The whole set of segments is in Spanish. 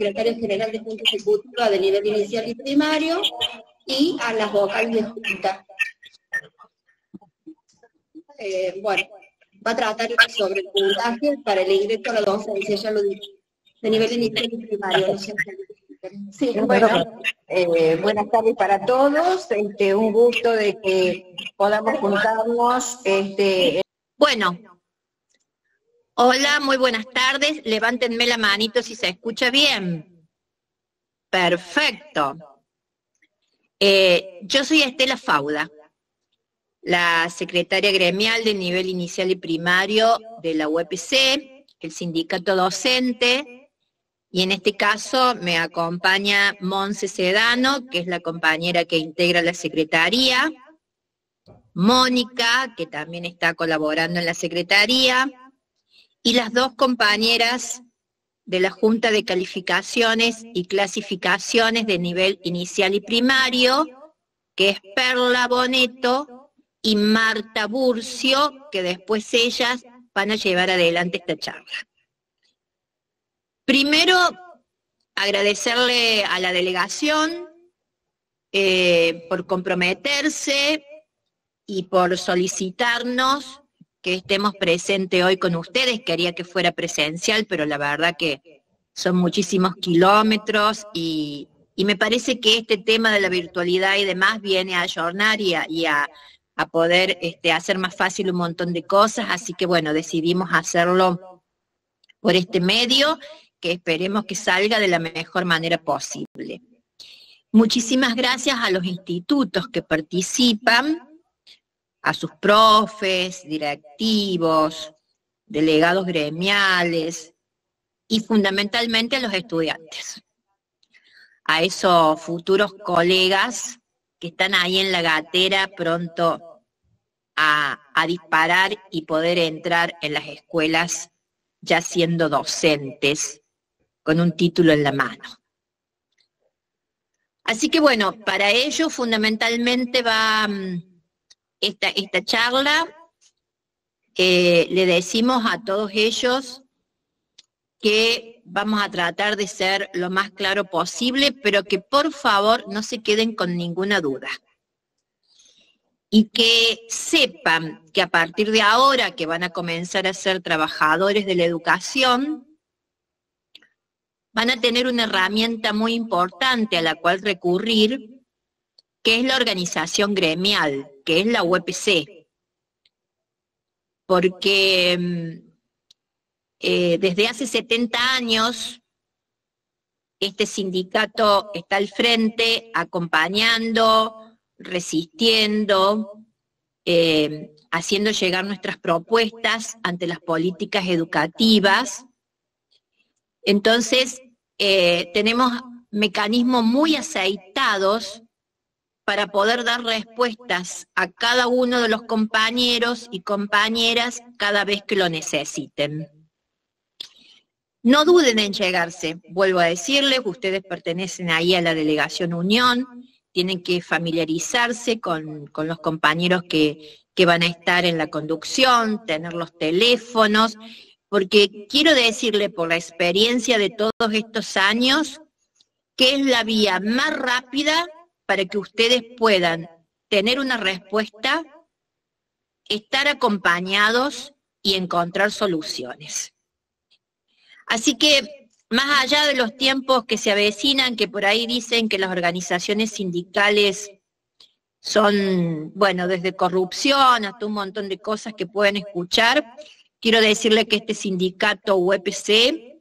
secretaria general de Junta Ejecutiva de nivel inicial y primario, y a las vocales de Junta. Eh, bueno, va a tratar sobre el puntaje para el ingreso a la docencia, ya lo dije, de nivel inicial y primario. Sí, bueno, eh, buenas tardes para todos, este, un gusto de que podamos juntarnos. Este... Bueno, hola, muy buenas tardes, levántenme la manito si se escucha bien. Perfecto. Eh, yo soy Estela Fauda, la secretaria gremial del nivel inicial y primario de la UPC, el sindicato docente, y en este caso me acompaña Monse Sedano, que es la compañera que integra la Secretaría, Mónica, que también está colaborando en la Secretaría, y las dos compañeras de la Junta de Calificaciones y Clasificaciones de nivel inicial y primario, que es Perla Boneto y Marta Burcio, que después ellas van a llevar adelante esta charla. Primero, agradecerle a la delegación eh, por comprometerse y por solicitarnos que estemos presentes hoy con ustedes. Quería que fuera presencial, pero la verdad que son muchísimos kilómetros y, me parece que este tema de la virtualidad y demás viene a ayornar y a, poder este, hacer más fácil un montón de cosas, así que bueno, decidimos hacerlo por este medio que esperemos que salga de la mejor manera posible. Muchísimas gracias a los institutos que participan, a sus profes, directivos, delegados gremiales y fundamentalmente a los estudiantes, a esos futuros colegas que están ahí en la gatera pronto a, disparar y poder entrar en las escuelas ya siendo docentes con un título en la mano. Así que bueno, para ello fundamentalmente va mm, esta, esta charla. Eh, le decimos a todos ellos que vamos a tratar de ser lo más claro posible, pero que por favor no se queden con ninguna duda. Y que sepan que a partir de ahora que van a comenzar a ser trabajadores de la educación, van a tener una herramienta muy importante a la cual recurrir, que es la organización gremial, que es la UPC. Porque mm, eh, desde hace 70 años este sindicato está al frente, acompañando, resistiendo, eh, haciendo llegar nuestras propuestas ante las políticas educativas entonces, eh, tenemos mecanismos muy aceitados para poder dar respuestas a cada uno de los compañeros y compañeras cada vez que lo necesiten. No duden en llegarse, vuelvo a decirles, ustedes pertenecen ahí a la delegación Unión, tienen que familiarizarse con, los compañeros que, que van a estar en la conducción, tener los teléfonos porque quiero decirle por la experiencia de todos estos años que es la vía más rápida para que ustedes puedan tener una respuesta, estar acompañados y encontrar soluciones. Así que, más allá de los tiempos que se avecinan, que por ahí dicen que las organizaciones sindicales son, bueno, desde corrupción hasta un montón de cosas que pueden escuchar, Quiero decirle que este sindicato UPC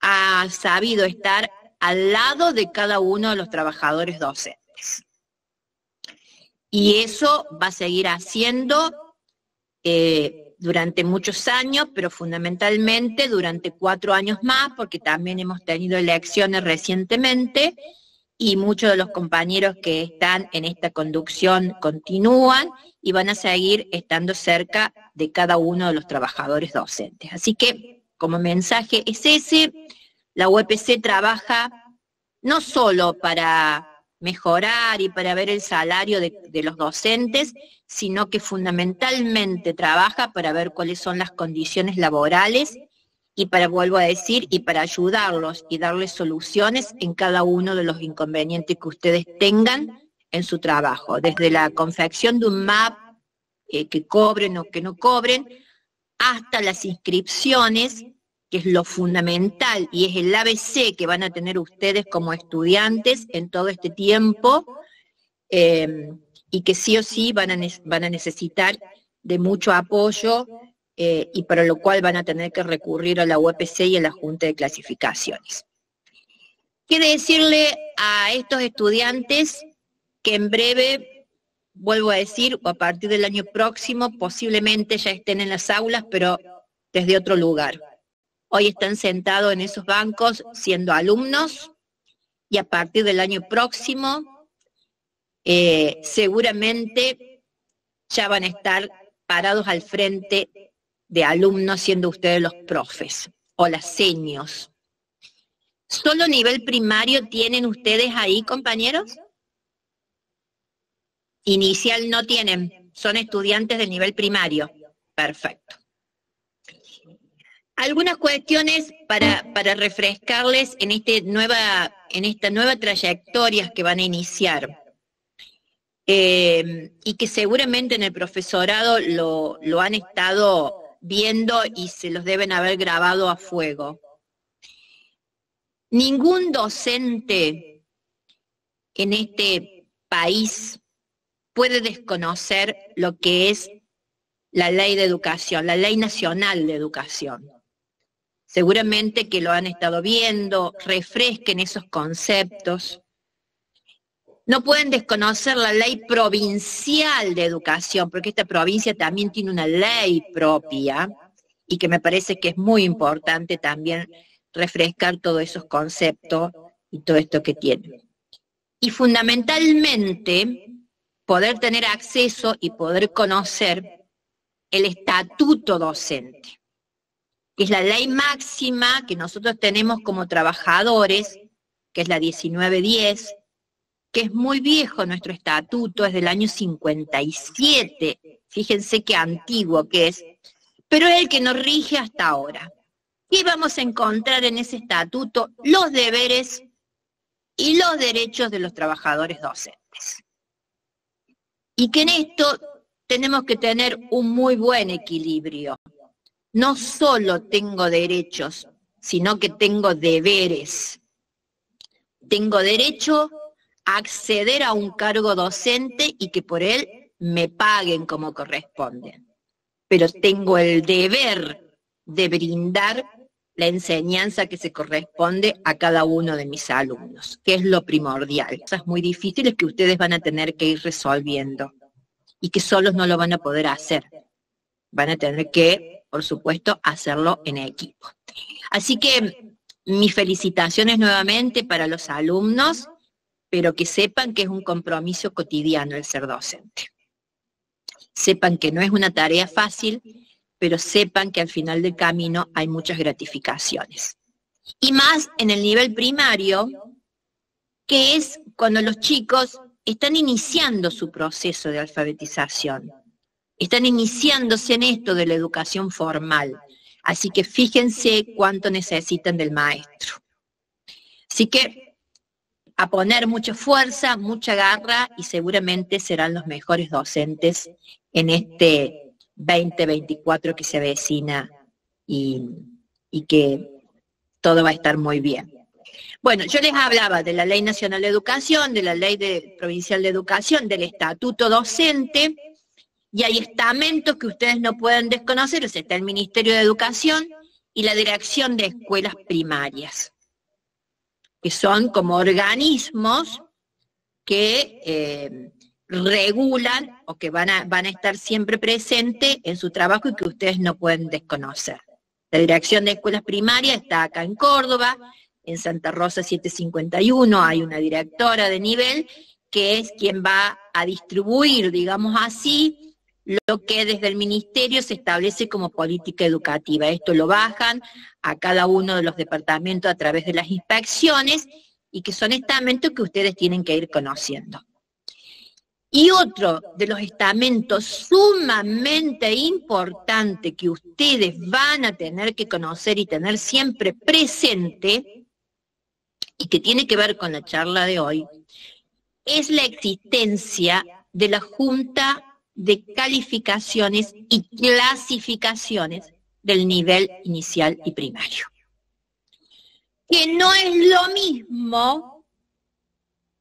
ha sabido estar al lado de cada uno de los trabajadores docentes. Y eso va a seguir haciendo eh, durante muchos años, pero fundamentalmente durante cuatro años más, porque también hemos tenido elecciones recientemente y muchos de los compañeros que están en esta conducción continúan y van a seguir estando cerca de cada uno de los trabajadores docentes. Así que, como mensaje es ese, la UPC trabaja no solo para mejorar y para ver el salario de, los docentes, sino que fundamentalmente trabaja para ver cuáles son las condiciones laborales y para, vuelvo a decir, y para ayudarlos y darles soluciones en cada uno de los inconvenientes que ustedes tengan en su trabajo, desde la confección de un map eh, que cobren o que no cobren, hasta las inscripciones, que es lo fundamental y es el ABC que van a tener ustedes como estudiantes en todo este tiempo, eh, y que sí o sí van a, van a necesitar de mucho apoyo eh, y para lo cual van a tener que recurrir a la UPC y a la Junta de Clasificaciones. Quiere decirle a estos estudiantes que en breve, vuelvo a decir, o a partir del año próximo, posiblemente ya estén en las aulas, pero desde otro lugar. Hoy están sentados en esos bancos siendo alumnos y a partir del año próximo eh, seguramente ya van a estar parados al frente de alumnos siendo ustedes los profes o las seños. ¿Solo nivel primario tienen ustedes ahí, compañeros? Inicial no tienen, son estudiantes del nivel primario. Perfecto. Algunas cuestiones para, refrescarles en, este en esta nueva trayectoria que van a iniciar. Eh, y que seguramente en el profesorado lo han estado viendo y se los deben haber grabado a fuego. Ningún docente en este país puede desconocer lo que es la ley de educación, la ley nacional de educación. Seguramente que lo han estado viendo, refresquen esos conceptos. No pueden desconocer la ley provincial de educación, porque esta provincia también tiene una ley propia y que me parece que es muy importante también refrescar todos esos conceptos y todo esto que tiene. Y fundamentalmente, poder tener acceso y poder conocer el estatuto docente, que es la ley máxima que nosotros tenemos como trabajadores, que es la 1910, que es muy viejo nuestro estatuto, es del año 57, fíjense qué antiguo que es, pero es el que nos rige hasta ahora. ¿Qué vamos a encontrar en ese estatuto? Los deberes y los derechos de los trabajadores docentes. Y que en esto tenemos que tener un muy buen equilibrio. No solo tengo derechos, sino que tengo deberes. Tengo derecho acceder a un cargo docente y que por él me paguen como corresponde. Pero tengo el deber de brindar la enseñanza que se corresponde a cada uno de mis alumnos, que es lo primordial. Cosas muy difíciles que ustedes van a tener que ir resolviendo y que solos no lo van a poder hacer. Van a tener que, por supuesto, hacerlo en equipo. Así que mis felicitaciones nuevamente para los alumnos pero que sepan que es un compromiso cotidiano el ser docente. Sepan que no es una tarea fácil, pero sepan que al final del camino hay muchas gratificaciones. Y más en el nivel primario, que es cuando los chicos están iniciando su proceso de alfabetización, están iniciándose en esto de la educación formal. Así que fíjense cuánto necesitan del maestro. Así que a poner mucha fuerza, mucha garra y seguramente serán los mejores docentes en este 2024 que se avecina y, que todo va a estar muy bien. Bueno, yo les hablaba de la Ley Nacional de Educación, de la Ley Provincial de Educación, del Estatuto Docente, y hay estamentos que ustedes no pueden desconocer, está el Ministerio de Educación y la Dirección de Escuelas Primarias que son como organismos que eh, regulan o que van a, van a estar siempre presentes en su trabajo y que ustedes no pueden desconocer. La Dirección de Escuelas Primarias está acá en Córdoba, en Santa Rosa 751 hay una directora de nivel que es quien va a distribuir, digamos así, lo que desde el ministerio se establece como política educativa. Esto lo bajan a cada uno de los departamentos a través de las inspecciones y que son estamentos que ustedes tienen que ir conociendo. Y otro de los estamentos sumamente importante que ustedes van a tener que conocer y tener siempre presente, y que tiene que ver con la charla de hoy, es la existencia de la Junta de Calificaciones y Clasificaciones del nivel inicial y primario. Que no es lo mismo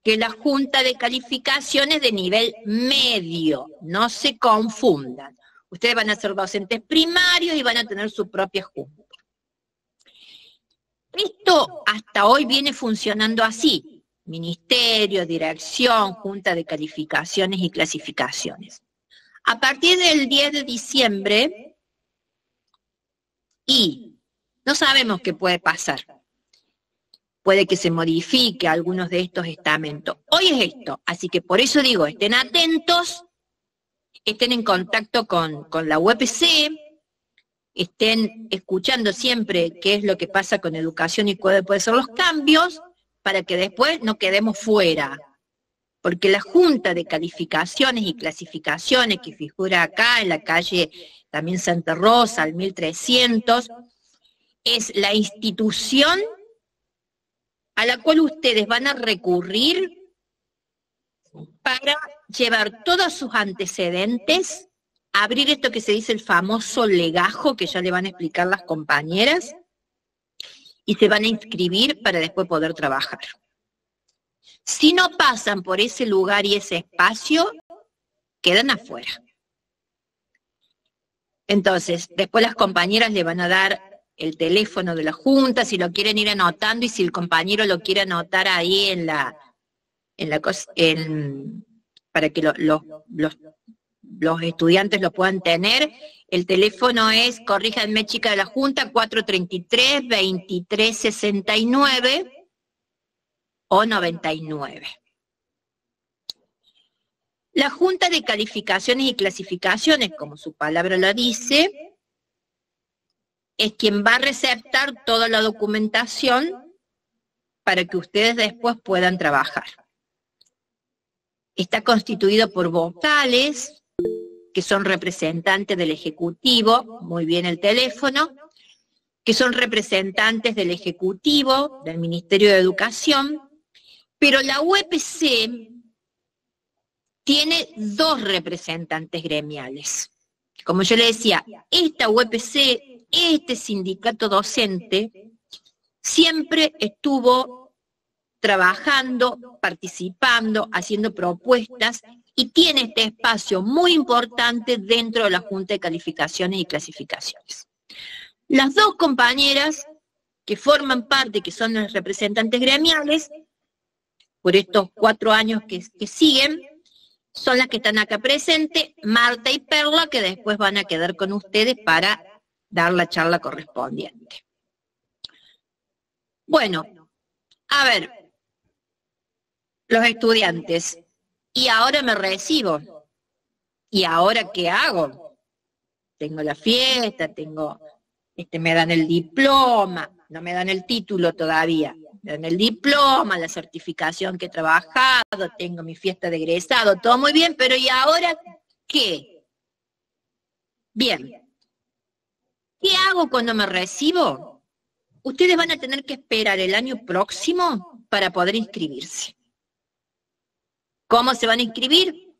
que la Junta de Calificaciones de nivel medio. No se confundan. Ustedes van a ser docentes primarios y van a tener su propia junta. Esto hasta hoy viene funcionando así. Ministerio, dirección, junta de calificaciones y clasificaciones. A partir del 10 de diciembre, y no sabemos qué puede pasar puede que se modifique algunos de estos estamentos. Hoy es esto, así que por eso digo, estén atentos, estén en contacto con, la UPC, estén escuchando siempre qué es lo que pasa con educación y cuáles pueden ser los cambios, para que después no quedemos fuera. Porque la Junta de Calificaciones y Clasificaciones que figura acá en la calle también Santa Rosa, al 1300, es la institución a la cual ustedes van a recurrir para llevar todos sus antecedentes, abrir esto que se dice el famoso legajo, que ya le van a explicar las compañeras, y se van a inscribir para después poder trabajar. Si no pasan por ese lugar y ese espacio, quedan afuera. Entonces, después las compañeras le van a dar el teléfono de la Junta, si lo quieren ir anotando y si el compañero lo quiere anotar ahí en la, en la para que los, los estudiantes lo puedan tener. El teléfono es, corríjanme chica de la Junta, 433-2369 o 99. La Junta de Calificaciones y Clasificaciones, como su palabra lo dice, es quien va a receptar toda la documentación para que ustedes después puedan trabajar. Está constituido por vocales, que son representantes del Ejecutivo, muy bien el teléfono, que son representantes del Ejecutivo, del Ministerio de Educación, pero la UEPC tiene dos representantes gremiales. Como yo le decía, esta UEPC este sindicato docente siempre estuvo trabajando, participando, haciendo propuestas y tiene este espacio muy importante dentro de la Junta de Calificaciones y Clasificaciones. Las dos compañeras que forman parte, que son los representantes gremiales, por estos cuatro años que, siguen, son las que están acá presentes, Marta y Perla, que después van a quedar con ustedes para dar la charla correspondiente. Bueno, a ver, los estudiantes, y ahora me recibo, y ahora qué hago? Tengo la fiesta, tengo, este, me dan el diploma, no me dan el título todavía, dan el diploma, la certificación que he trabajado, tengo mi fiesta de egresado, todo muy bien, pero ¿y ahora qué? Bien, ¿Qué hago cuando me recibo? Ustedes van a tener que esperar el año próximo para poder inscribirse. ¿Cómo se van a inscribir?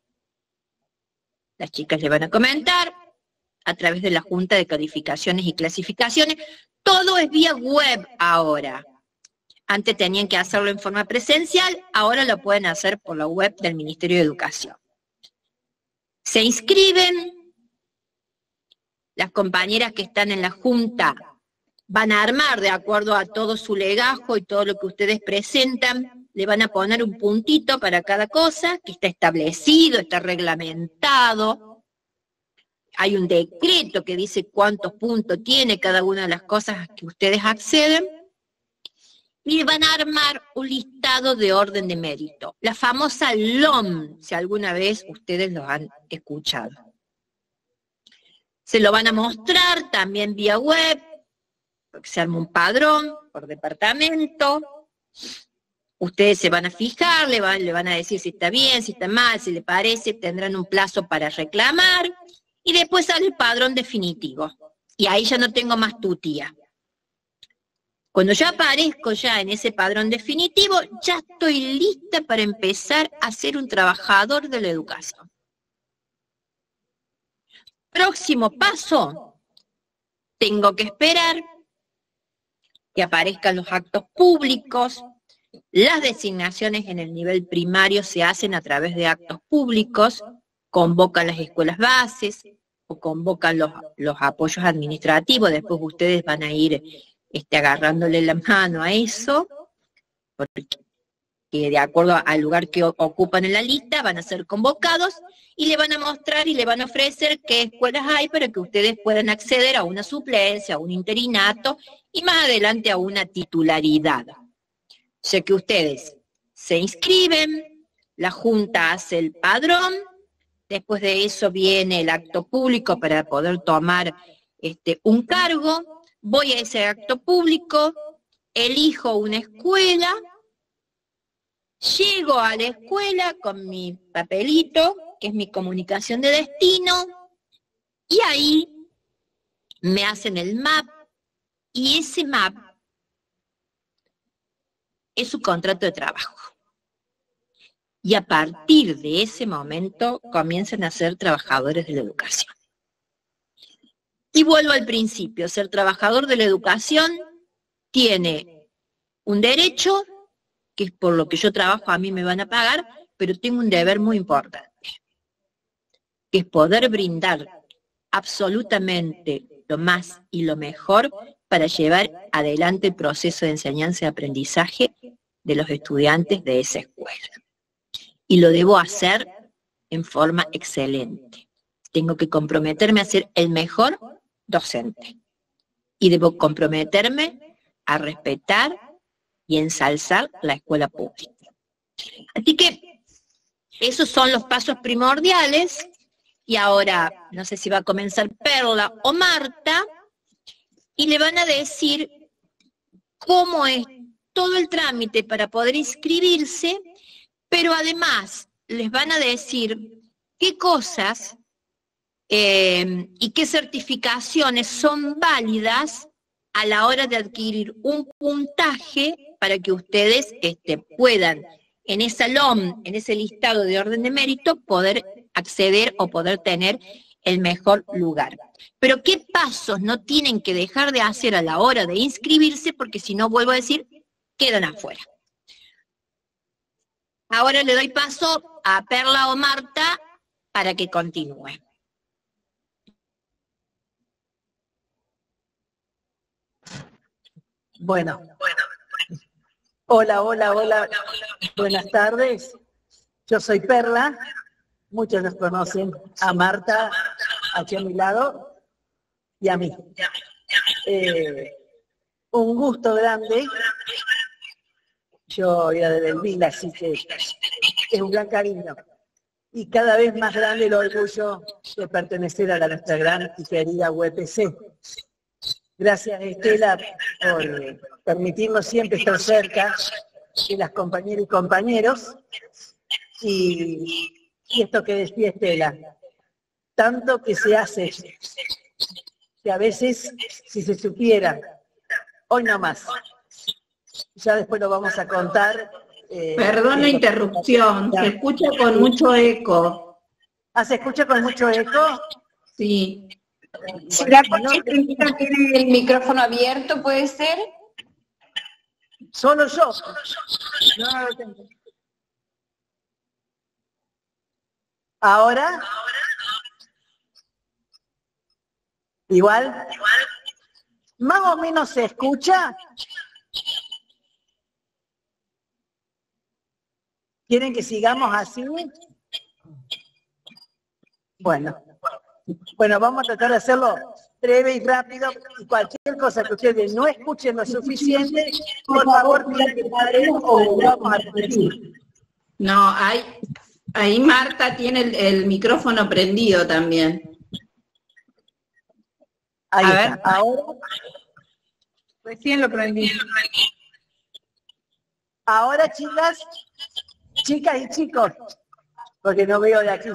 Las chicas le van a comentar a través de la Junta de Codificaciones y Clasificaciones. Todo es vía web ahora. Antes tenían que hacerlo en forma presencial, ahora lo pueden hacer por la web del Ministerio de Educación. Se inscriben, las compañeras que están en la Junta van a armar de acuerdo a todo su legajo y todo lo que ustedes presentan, le van a poner un puntito para cada cosa que está establecido, está reglamentado. Hay un decreto que dice cuántos puntos tiene cada una de las cosas que ustedes acceden. Y van a armar un listado de orden de mérito, la famosa LOM, si alguna vez ustedes lo han escuchado. Se lo van a mostrar también vía web, porque se arma un padrón por departamento. Ustedes se van a fijar, le van, a decir si está bien, si está mal, si le parece, tendrán un plazo para reclamar y después sale el padrón definitivo. Y ahí ya no tengo más tu tía. Cuando yo aparezco ya en ese padrón definitivo, ya estoy lista para empezar a ser un trabajador de la educación. Próximo paso, tengo que esperar que aparezcan los actos públicos, las designaciones en el nivel primario se hacen a través de actos públicos, convocan las escuelas bases o convocan los, los apoyos administrativos, después ustedes van a ir este, agarrándole la mano a eso, porque de acuerdo al lugar que ocupan en la lista van a ser convocados y le van a mostrar y le van a ofrecer qué escuelas hay para que ustedes puedan acceder a una suplencia, a un interinato y más adelante a una titularidad. O sea que ustedes se inscriben, la Junta hace el padrón, después de eso viene el acto público para poder tomar este, un cargo, voy a ese acto público, elijo una escuela, llego a la escuela con mi papelito, que es mi comunicación de destino, y ahí me hacen el map, y ese map es su contrato de trabajo. Y a partir de ese momento comienzan a ser trabajadores de la educación. Y vuelvo al principio, ser trabajador de la educación tiene un derecho, que es por lo que yo trabajo, a mí me van a pagar, pero tengo un deber muy importante, que es poder brindar absolutamente lo más y lo mejor para llevar adelante el proceso de enseñanza y aprendizaje de los estudiantes de esa escuela. Y lo debo hacer en forma excelente. Tengo que comprometerme a ser el mejor docente. Y debo comprometerme a respetar y ensalzar la escuela pública. Así que esos son los pasos primordiales. Y ahora, no sé si va a comenzar Perla o Marta, y le van a decir cómo es todo el trámite para poder inscribirse, pero además les van a decir qué cosas Em, y qué certificaciones son válidas a la hora de adquirir un puntaje para que ustedes este, puedan en esa LOM, en ese listado de orden de mérito, poder acceder o poder tener el mejor lugar. Pero ¿qué pasos no tienen que dejar de hacer a la hora de inscribirse? Porque si no, vuelvo a decir, quedan afuera. Ahora le doy paso a Perla o Marta para que continúe. Bueno. Hola, hola, hola. Buenas tardes. Yo soy Perla. Muchos nos conocen. A Marta, aquí a mi lado, y a mí. Eh, un gusto grande. Yo era de Belville, así que es un gran cariño. Y cada vez más grande el orgullo de pertenecer a la nuestra gran y querida UPC. Gracias Estela por permitirnos siempre estar cerca de las compañeras y compañeros. Y, esto que decía Estela, tanto que se hace, que a veces si se supiera, hoy no más. Ya después lo vamos a contar. Eh, Perdón la interrupción, se escucha con mucho eco. ¿Ah, se escucha con mucho eco? Sí. Si la tiene el micrófono abierto, ¿puede ser? Solo yo. Ahora. Igual. Más o menos se escucha. ¿Quieren que sigamos así? Bueno. Bueno, vamos a tratar de hacerlo breve y rápido. Y cualquier cosa que ustedes no escuchen lo suficiente, por favor, que o vamos a repetir. No, hay, ahí Marta tiene el, micrófono prendido también. Ahí a ver. ahora. Recién lo prendí. Ahora, chicas, chicas y chicos, porque no veo de aquí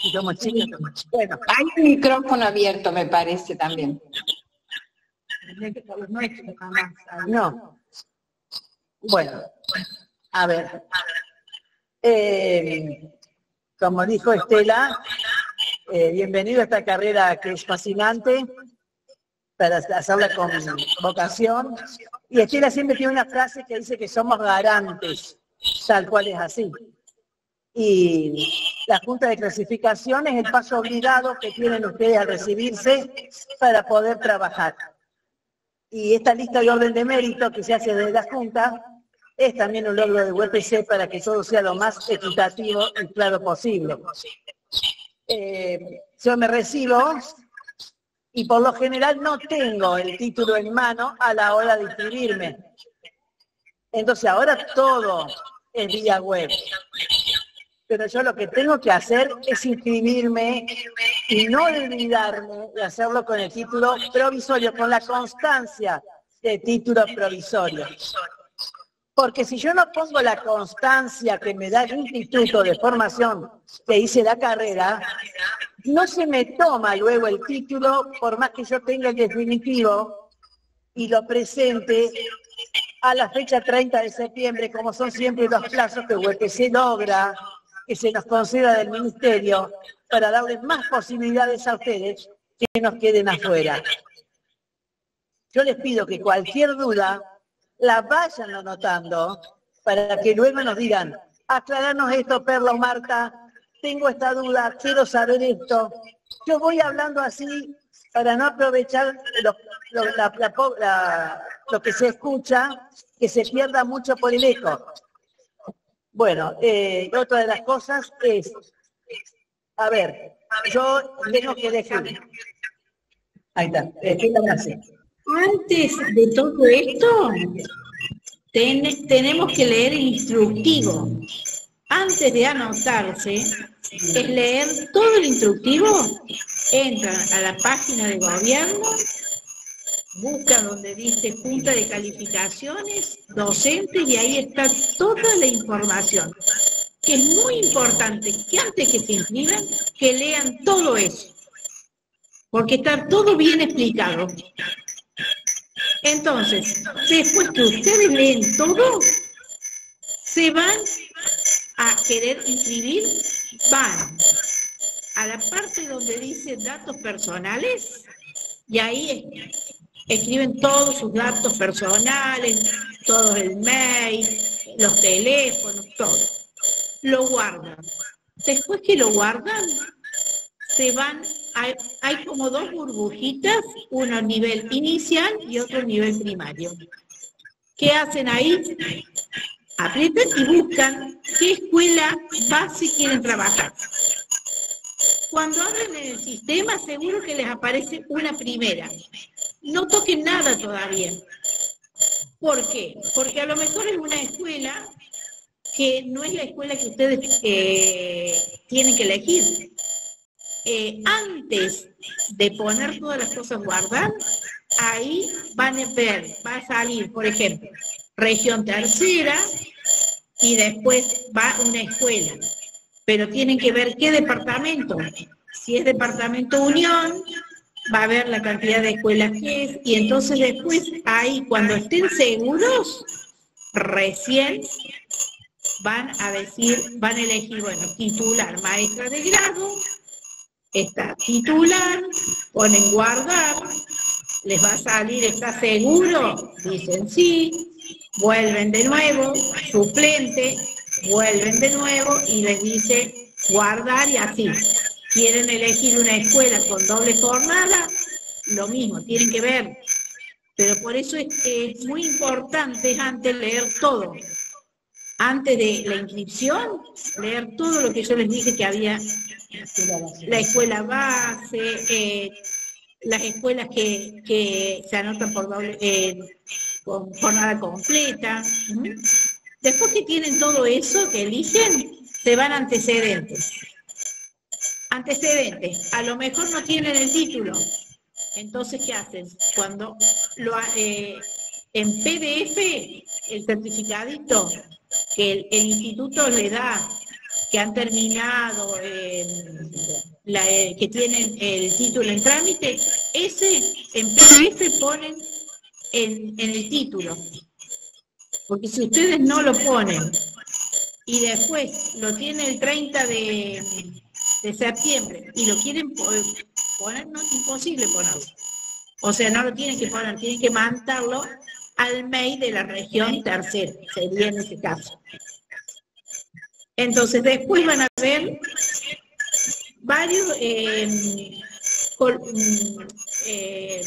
si somos chicas. Bueno, hay un micrófono abierto, me parece también. No. Bueno, a ver. Eh, como dijo Estela, eh, bienvenido a esta carrera que es fascinante para hacerla con vocación. Y Estela siempre tiene una frase que dice que somos garantes, tal cual es así. Y la Junta de Clasificación es el paso obligado que tienen ustedes al recibirse para poder trabajar. Y esta lista de orden de mérito que se hace desde la Junta es también un logro de UPC para que todo sea lo más equitativo y claro posible. Eh, yo me recibo y por lo general no tengo el título en mano a la hora de inscribirme. Entonces ahora todo es vía web. Pero yo lo que tengo que hacer es inscribirme y no olvidarme de hacerlo con el título provisorio, con la constancia de título provisorio. Porque si yo no pongo la constancia que me da el instituto de formación que hice la carrera, no se me toma luego el título, por más que yo tenga el definitivo y lo presente a la fecha 30 de septiembre, como son siempre los plazos que se logra, que se nos conceda del Ministerio, para darles más posibilidades a ustedes que nos queden afuera. Yo les pido que cualquier duda la vayan anotando para que luego nos digan, aclararnos esto, Perla o Marta, tengo esta duda, quiero saber esto. Yo voy hablando así para no aprovechar lo, que se escucha, que se pierda mucho por el eco. Bueno, eh, otra de las cosas es, a ver, yo tengo que dejar. Ahí está, antes de todo esto, tenemos que leer el instructivo. Antes de anotarse, es leer todo el instructivo, entran a la página de gobierno, buscan donde dice Junta de Calificaciones, docentes, y ahí está toda la información. Que es muy importante que antes que se inscriban, que lean todo eso. Porque está todo bien explicado. Entonces, después que ustedes leen todo, se van a querer inscribir, van a la parte donde dice datos personales y ahí escriben todos sus datos personales, todo el mail, los teléfonos, todo. Lo guardan. Después que lo guardan, se van hay, como dos burbujitas, uno a nivel inicial y otro a nivel primario. ¿Qué hacen ahí? Aprietan y buscan qué escuela base quieren trabajar. Cuando abren el sistema, seguro que les aparece una primera. No toquen nada todavía. ¿Por qué? Porque a lo mejor es una escuela que no es la escuela que ustedes eh, tienen que elegir. Eh, antes de poner todas las cosas guardar, ahí van a ver, va a salir, por ejemplo, región tercera y después va una escuela. Pero tienen que ver qué departamento. Si es departamento unión, va a ver la cantidad de escuelas que es y entonces después ahí cuando estén seguros, recién van a decir, van a elegir, bueno, titular, maestra de grado, está titular, ponen guardar, les va a salir, ¿está seguro? Dicen sí, vuelven de nuevo, suplente, vuelven de nuevo y les dice guardar y así. Quieren elegir una escuela con doble jornada, lo mismo, tienen que ver. Pero por eso es, es muy importante antes leer todo. Antes de la inscripción, leer todo lo que yo les dije que había la escuela base, eh, las escuelas que, se anotan por doble, eh, con jornada completa. Después que tienen todo eso que eligen, se van antecedentes. Antecedentes, a lo mejor no tienen el título. Entonces, ¿qué hacen? Cuando lo, eh, en PDF el certificadito que el, instituto le da, que han terminado, eh, que tienen el título en trámite, ese en PDF ponen en, el título. Porque si ustedes no lo ponen y después lo tiene el 30 de, de septiembre y lo quieren poner, no es imposible ponerlo. O sea, no lo tienen que poner, tienen que mandarlo al MEI de la región tercera, sería en ese caso. Entonces, después van a ver varios, eh, mm, eh,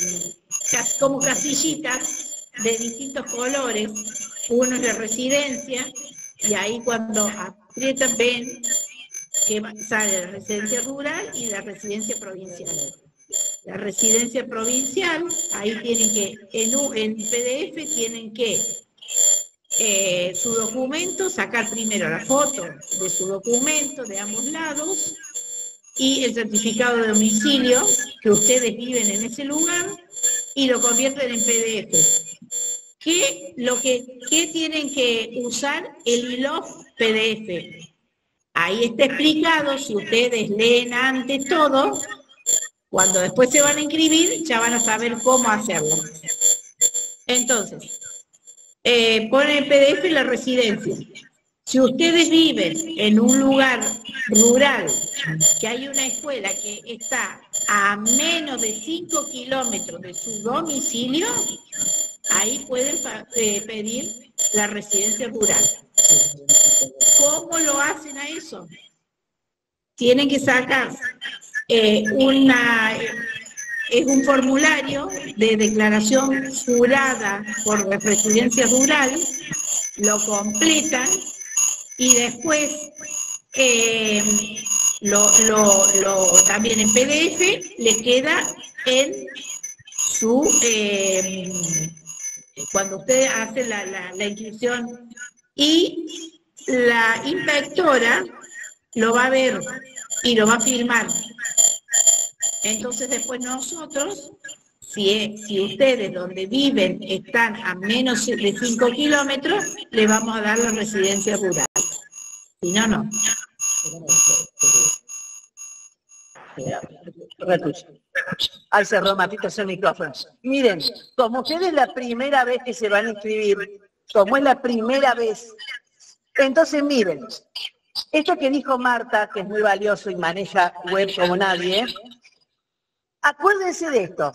como casillitas de distintos colores. Uno es la residencia, y ahí cuando aprietan ven que sale la residencia rural y la residencia provincial. La residencia provincial, ahí tienen que, en, PDF tienen que eh, su documento, sacar primero la foto de su documento de ambos lados y el certificado de domicilio que ustedes viven en ese lugar y lo convierten en PDF. ¿Qué, lo que, ¿Qué tienen que usar? El ILOF PDF. Ahí está explicado, si ustedes leen antes todo, cuando después se van a inscribir, ya van a saber cómo hacerlo. Entonces, eh, pone el PDF la residencia. Si ustedes viven en un lugar rural, que hay una escuela que está a menos de 5 kilómetros de su domicilio, ahí pueden eh, pedir la residencia rural. ¿Cómo lo hacen a eso? Tienen que sacar eh, una, es un formulario de declaración jurada por la residencia rural, lo completan y después eh, lo, también en PDF le queda en su eh, cuando usted hace la, la, inscripción y la inspectora lo va a ver y lo va a firmar. Entonces después nosotros, si, si ustedes donde viven están a menos de 5 kilómetros, le vamos a dar la residencia rural. Si no, no. Al cerró Matito el micrófono. Miren, como ustedes es la primera vez que se van a inscribir, como es la primera vez, entonces miren, esto que dijo Marta, que es muy valioso y maneja web como nadie, acuérdense de esto.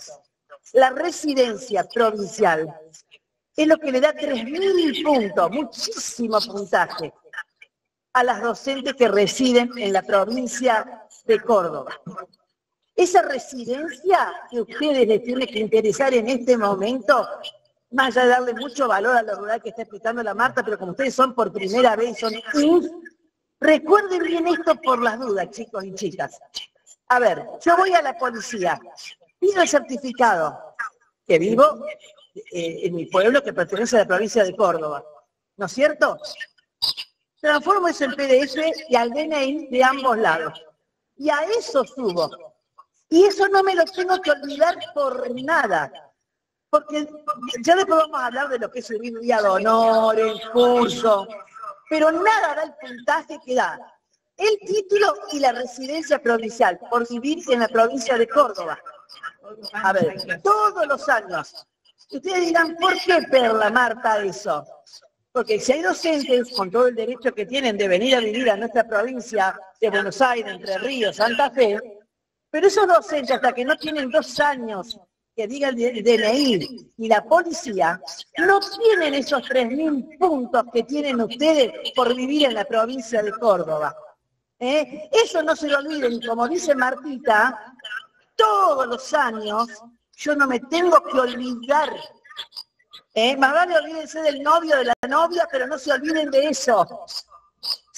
La residencia provincial es lo que le da 3.000 puntos, muchísimo puntaje, a las docentes que residen en la provincia de Córdoba. Esa residencia que ustedes les tiene que interesar en este momento, más allá de darle mucho valor a lo rural que está explicando la Marta, pero como ustedes son por primera vez, son recuerden bien esto por las dudas, chicos y chicas. A ver, yo voy a la policía, pido el certificado, que vivo eh, en mi pueblo que pertenece a la provincia de Córdoba, ¿no es cierto? Transformo eso en PDF y al DNI de ambos lados. Y a eso subo. Y eso no me lo tengo que olvidar por nada. Porque ya después vamos a hablar de lo que es el día de honor, el curso, pero nada da el puntaje que da el título y la residencia provincial por vivir en la provincia de Córdoba. A ver, todos los años. Ustedes dirán, ¿por qué Perla Marta eso? Porque si hay docentes con todo el derecho que tienen de venir a vivir a nuestra provincia de Buenos Aires, Entre Ríos, Santa Fe, pero esos docentes hasta que no tienen dos años que diga el DNI y la policía, no tienen esos 3.000 puntos que tienen ustedes por vivir en la provincia de Córdoba. ¿Eh? Eso no se lo olviden, como dice Martita, todos los años yo no me tengo que olvidar ¿Eh? Más vale olvídense del novio, de la novia, pero no se olviden de eso.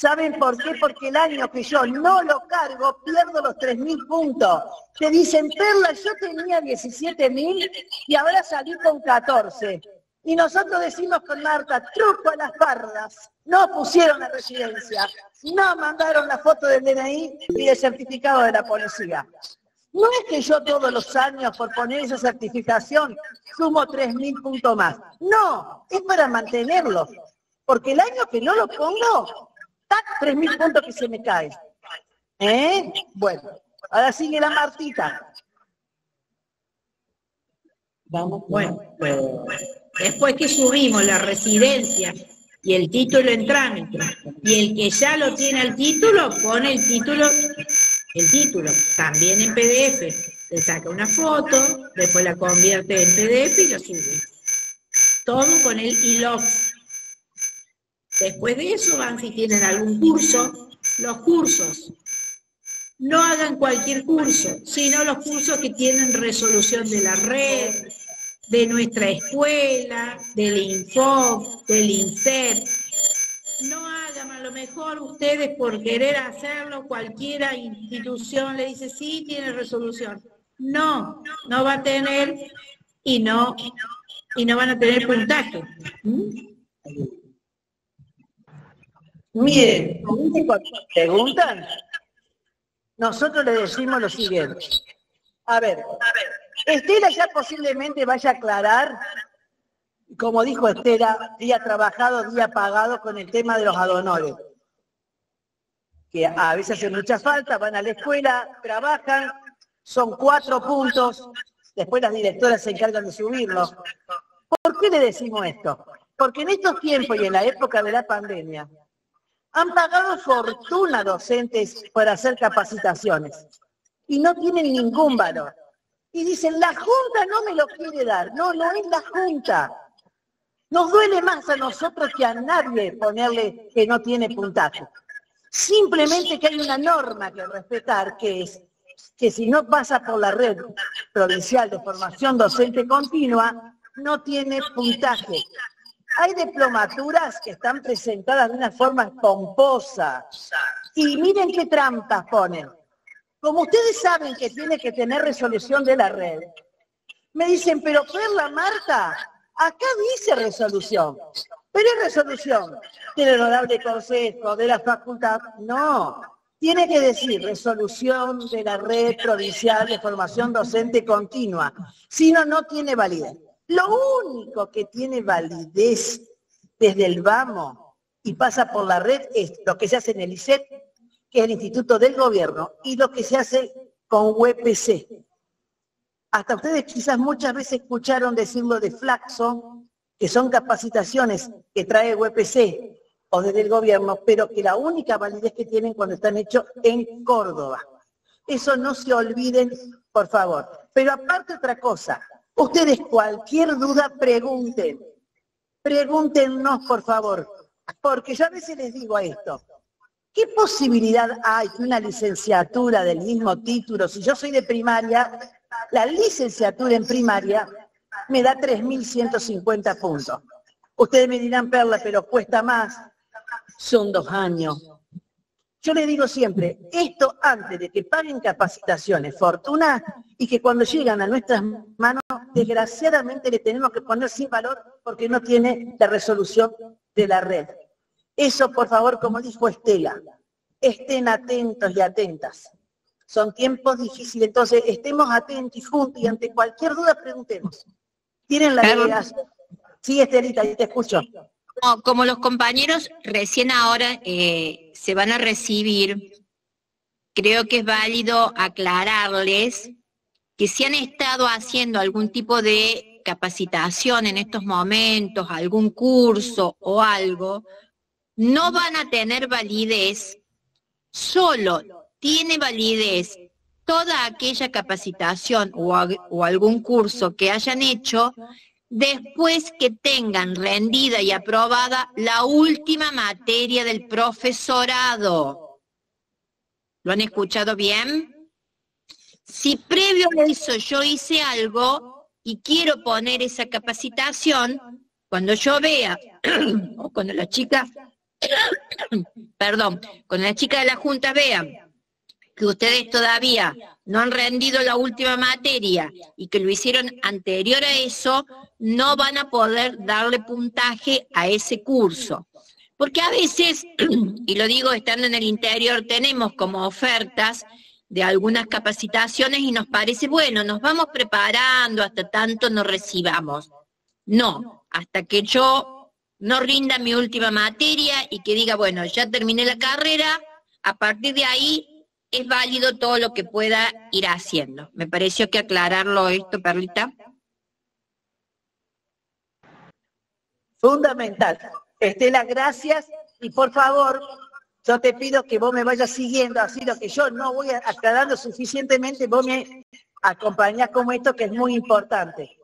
¿Saben por qué? Porque el año que yo no lo cargo, pierdo los 3.000 puntos. Te dicen, Perla, yo tenía 17.000 y ahora salí con 14. Y nosotros decimos con Marta, truco a las pardas. No pusieron la residencia, no mandaron la foto del DNI y el certificado de la policía. No es que yo todos los años, por poner esa certificación, sumo 3.000 puntos más. No, es para mantenerlos. Porque el año que no lo pongo, ¡tac! 3.000 puntos que se me caen. ¿Eh? Bueno, ahora sigue la Martita. Vamos, bueno, después que subimos la residencia y el título en trámite, y el que ya lo tiene el título, pone el título, el título, también en PDF, le saca una foto, después la convierte en PDF y lo sube. Todo con el ILOX. Después de eso van si tienen algún curso, los cursos. No hagan cualquier curso, sino los cursos que tienen resolución de la red, de nuestra escuela, del Info, del INSET. No hagan, a lo mejor ustedes por querer hacerlo, cualquiera institución le dice, sí, tiene resolución. No, no va a tener y no, y no van a tener puntaje. ¿Mm? Miren, preguntan, nosotros le decimos lo siguiente. A ver, Estela ya posiblemente vaya a aclarar, como dijo Estela, día trabajado, día pagado con el tema de los adonores. Que a veces hace mucha falta, van a la escuela, trabajan, son cuatro puntos, después las directoras se encargan de subirlos. ¿Por qué le decimos esto? Porque en estos tiempos y en la época de la pandemia, han pagado fortuna docentes para hacer capacitaciones y no tienen ningún valor y dicen, la Junta no me lo quiere dar. No, no es la Junta. Nos duele más a nosotros que a nadie ponerle que no tiene puntaje. Simplemente que hay una norma que respetar, que es que si no pasa por la red provincial de formación docente continua, no tiene puntaje. Hay diplomaturas que están presentadas de una forma pomposa. Y miren qué trampas ponen. Como ustedes saben que tiene que tener resolución de la red, me dicen, pero Perla Marta, acá dice resolución, pero es resolución del honorable consejo, de la facultad. No, tiene que decir resolución de la red provincial de formación docente continua, si no, no tiene validez. Lo único que tiene validez desde el vamos y pasa por la red es lo que se hace en el ICET que es el Instituto del Gobierno, y lo que se hace con UPC. Hasta ustedes quizás muchas veces escucharon decirlo de Flaxo, que son capacitaciones que trae UPC o desde el gobierno, pero que la única validez que tienen cuando están hechos en Córdoba. Eso no se olviden, por favor. Pero aparte otra cosa, ustedes cualquier duda pregunten. Pregúntenos, por favor, porque yo a veces les digo esto, ¿Qué posibilidad hay que una licenciatura del mismo título, si yo soy de primaria, la licenciatura en primaria me da 3.150 puntos? Ustedes me dirán, Perla, pero cuesta más. Son dos años. Yo le digo siempre, esto antes de que paguen capacitaciones, fortuna, y que cuando llegan a nuestras manos, desgraciadamente le tenemos que poner sin valor porque no tiene la resolución de la red. Eso, por favor, como dijo Estela, estén atentos y atentas. Son tiempos difíciles, entonces estemos atentos y juntos y ante cualquier duda preguntemos. ¿Tienen la delegación? Sí, Estelita, te escucho. Como los compañeros recién ahora eh, se van a recibir, creo que es válido aclararles que si han estado haciendo algún tipo de capacitación en estos momentos, algún curso o algo, no van a tener validez, solo tiene validez toda aquella capacitación o, algún curso que hayan hecho después que tengan rendida y aprobada la última materia del profesorado. ¿Lo han escuchado bien? Si previo a eso yo hice algo y quiero poner esa capacitación, cuando yo vea, o cuando la chica perdón, cuando la chica de la Junta vean que ustedes todavía no han rendido la última materia y que lo hicieron anterior a eso, no van a poder darle puntaje a ese curso. Porque a veces, y lo digo estando en el interior, tenemos como ofertas de algunas capacitaciones y nos parece, bueno, nos vamos preparando hasta tanto nos recibamos. No, hasta que yo no rinda mi última materia y que diga, bueno, ya terminé la carrera, a partir de ahí es válido todo lo que pueda ir haciendo. Me pareció que aclararlo esto, Perlita. Fundamental. Estela, gracias y por favor, yo te pido que vos me vayas siguiendo, así lo que yo no voy aclarando suficientemente, vos me acompañás como esto que es muy importante.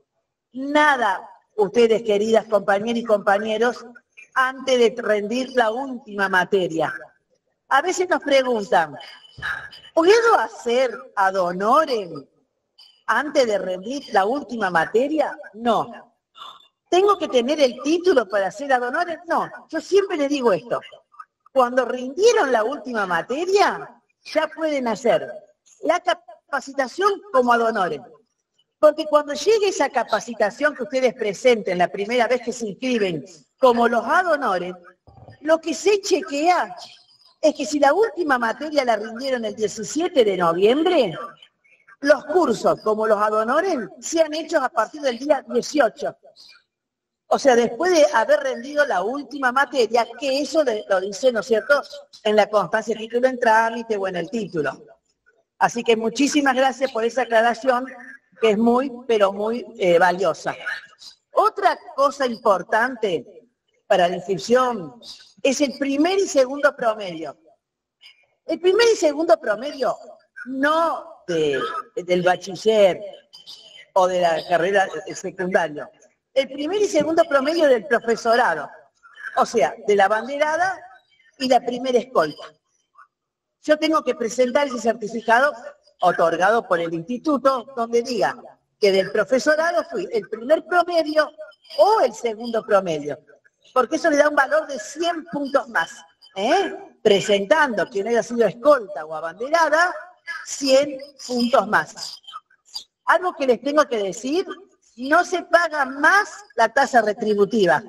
Nada, ustedes queridas compañeras y compañeros, antes de rendir la última materia. A veces nos preguntan, ¿puedo hacer ad honorem antes de rendir la última materia? No. ¿Tengo que tener el título para hacer ad honorem? No. Yo siempre le digo esto. Cuando rindieron la última materia, ya pueden hacer la capacitación como ad honorem. Porque cuando llegue esa capacitación que ustedes presenten la primera vez que se inscriben como los ad lo que se chequea es que si la última materia la rindieron el 17 de noviembre, los cursos, como los adonoren, sean hechos a partir del día 18. O sea, después de haber rendido la última materia, que eso lo dice, ¿no es cierto?, en la constancia de título en trámite o en el título. Así que muchísimas gracias por esa aclaración, que es muy, pero muy eh, valiosa. Otra cosa importante para la inscripción es el primer y segundo promedio. El primer y segundo promedio no del bachiller o de la carrera secundaria. El primer y segundo promedio del profesorado. O sea, de la banderada y la primera escolta. Yo tengo que presentar ese certificado otorgado por el instituto donde diga que del profesorado fui el primer promedio o el segundo promedio porque eso le da un valor de 100 puntos más. ¿eh? Presentando quien haya sido escolta o abanderada, 100 puntos más. Algo que les tengo que decir, no se paga más la tasa retributiva.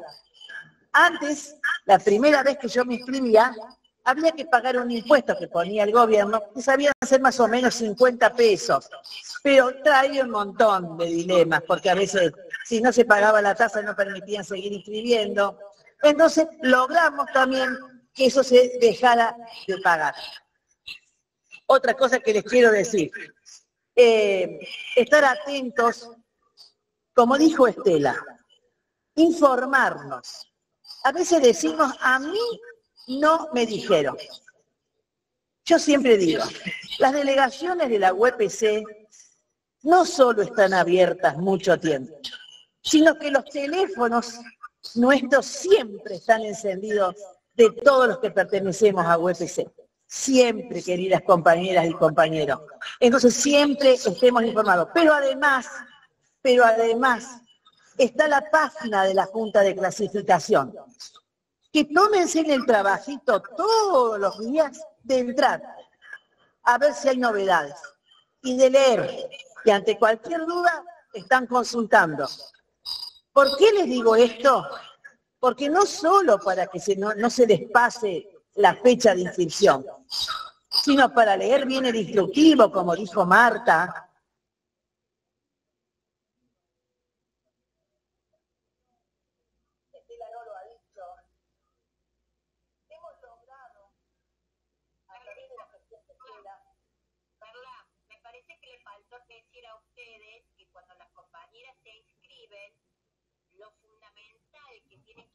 Antes, la primera vez que yo me inscribía, había que pagar un impuesto que ponía el gobierno, que sabían ser más o menos 50 pesos. Pero trae un montón de dilemas, porque a veces si no se pagaba la tasa no permitían seguir inscribiendo. Entonces logramos también que eso se dejara de pagar. Otra cosa que les quiero decir, eh, estar atentos, como dijo Estela, informarnos. A veces decimos, a mí no me dijeron. Yo siempre digo, las delegaciones de la UPC no solo están abiertas mucho tiempo, sino que los teléfonos nuestros siempre están encendidos de todos los que pertenecemos a UPC. Siempre, queridas compañeras y compañeros. Entonces, siempre estemos informados. Pero además, pero además, está la página de la Junta de Clasificación. Que tómense en el trabajito todos los días de entrar a ver si hay novedades y de leer. que ante cualquier duda están consultando. ¿Por qué les digo esto? Porque no solo para que no, se les pase la fecha de inscripción, sino para leer bien el instructivo, como dijo Marta,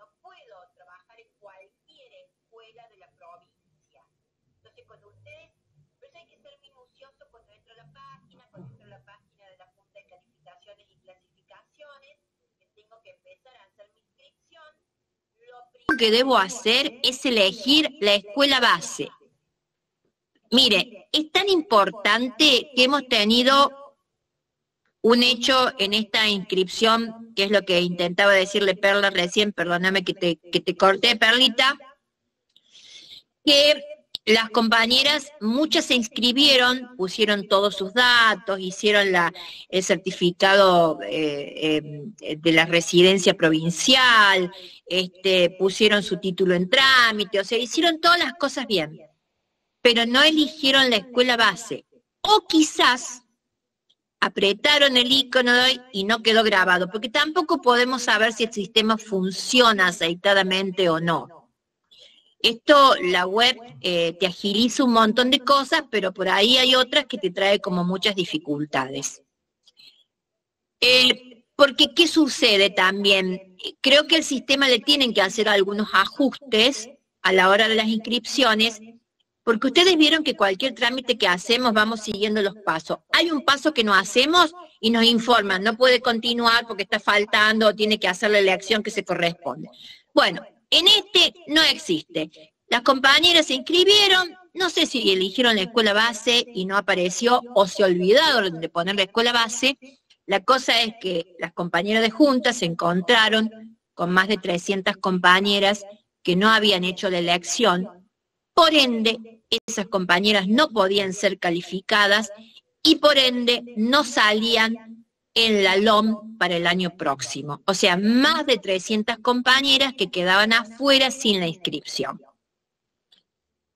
No puedo trabajar en cualquier escuela de la provincia. Entonces, cuando ustedes, pues hay que ser minucioso cuando entro a la página, cuando entro a la página de la Junta de Calificaciones y Clasificaciones, que tengo que empezar a hacer mi inscripción. Lo primero que debo hacer es elegir la escuela base Mire, es tan importante que hemos tenido un hecho en esta inscripción, que es lo que intentaba decirle Perla recién, perdóname que te, que te corté, Perlita, que las compañeras, muchas se inscribieron, pusieron todos sus datos, hicieron el certificado eh, em, de la residencia provincial, este, pusieron su título en trámite, o sea, hicieron todas las cosas bien, pero no eligieron la escuela base. O quizás apretaron el icono y no quedó grabado, porque tampoco podemos saber si el sistema funciona aceitadamente o no. Esto, la web eh, te agiliza un montón de cosas, pero por ahí hay otras que te trae como muchas dificultades. Eh, porque, ¿qué sucede también? Creo que el sistema le tienen que hacer algunos ajustes a la hora de las inscripciones, porque ustedes vieron que cualquier trámite que hacemos vamos siguiendo los pasos. Hay un paso que no hacemos y nos informan, no puede continuar porque está faltando o tiene que hacer la elección que se corresponde. Bueno, en este no existe. Las compañeras se inscribieron, no sé si eligieron la escuela base y no apareció o se olvidaron de poner la escuela base. La cosa es que las compañeras de junta se encontraron con más de 300 compañeras que no habían hecho la elección. Por ende, esas compañeras no podían ser calificadas y por ende no salían en la LOM para el año próximo. O sea, más de 300 compañeras que quedaban afuera sin la inscripción.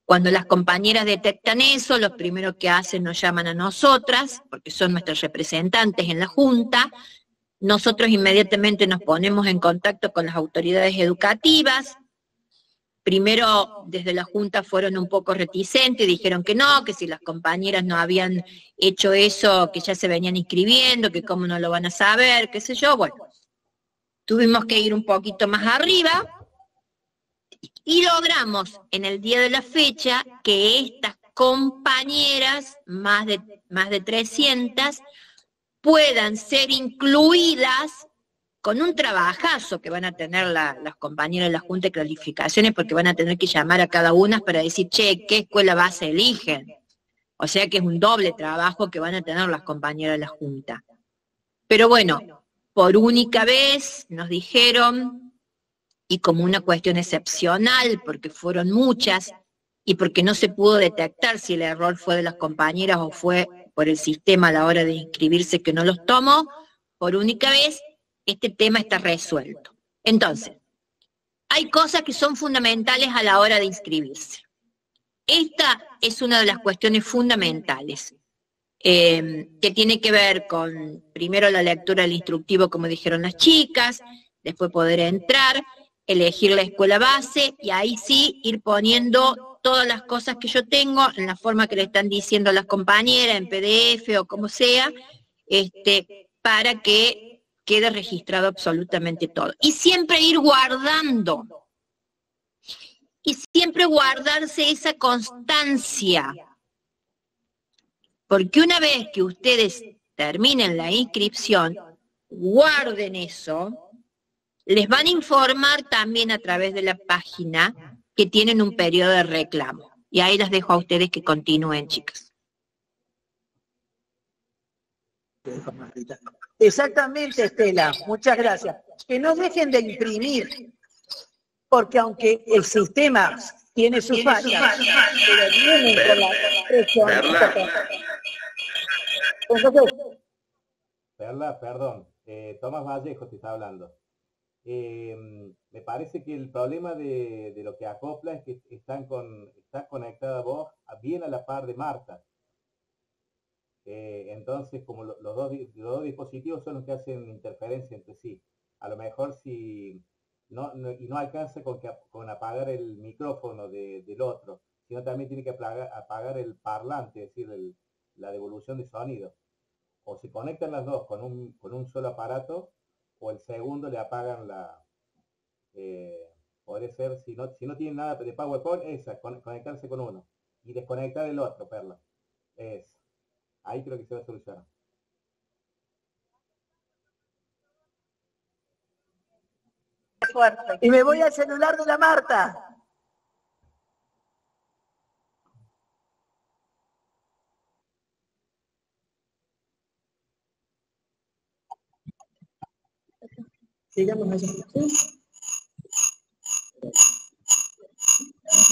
Cuando las compañeras detectan eso, lo primero que hacen nos llaman a nosotras, porque son nuestras representantes en la Junta. Nosotros inmediatamente nos ponemos en contacto con las autoridades educativas, Primero, desde la Junta fueron un poco reticentes, dijeron que no, que si las compañeras no habían hecho eso, que ya se venían inscribiendo, que cómo no lo van a saber, qué sé yo. Bueno, tuvimos que ir un poquito más arriba y logramos en el día de la fecha que estas compañeras, más de, más de 300, puedan ser incluidas con un trabajazo que van a tener las compañeras de la Junta de Calificaciones, porque van a tener que llamar a cada una para decir, che, ¿qué escuela base eligen? O sea que es un doble trabajo que van a tener las compañeras de la Junta. Pero bueno, por única vez nos dijeron, y como una cuestión excepcional, porque fueron muchas, y porque no se pudo detectar si el error fue de las compañeras o fue por el sistema a la hora de inscribirse que no los tomó, por única vez este tema está resuelto. Entonces, hay cosas que son fundamentales a la hora de inscribirse. Esta es una de las cuestiones fundamentales, eh, que tiene que ver con, primero, la lectura del instructivo, como dijeron las chicas, después poder entrar, elegir la escuela base y ahí sí ir poniendo todas las cosas que yo tengo en la forma que le están diciendo las compañeras, en PDF o como sea, este, para que quede registrado absolutamente todo. Y siempre ir guardando. Y siempre guardarse esa constancia. Porque una vez que ustedes terminen la inscripción, guarden eso, les van a informar también a través de la página que tienen un periodo de reclamo. Y ahí las dejo a ustedes que continúen, chicas. Exactamente, Estela, muchas gracias. Que no dejen de imprimir, porque aunque el sistema tiene sus fallas, pero vienen con la Perla, perdón, eh, Tomás Vallejo te está hablando. Eh, me parece que el problema de, lo que acopla es que están con, está conectada vos bien a la par de Marta. Eh, entonces, como los, dos, dispositivos son los que hacen interferencia entre sí. A lo mejor si no, y no alcanza con, que, con apagar el micrófono del otro, sino también tiene que apagar, el parlante, es decir, la devolución de sonido. O se conectan las dos con un, con un solo aparato, o el segundo le apagan la... Eh, puede ser, si no, si no tiene nada de PowerPoint, esa, conectarse con uno. Y desconectar el otro, Perla. Es, Ahí creo que se va a solucionar. Y me voy al celular de la Marta. Sigamos allá. ¿Sí?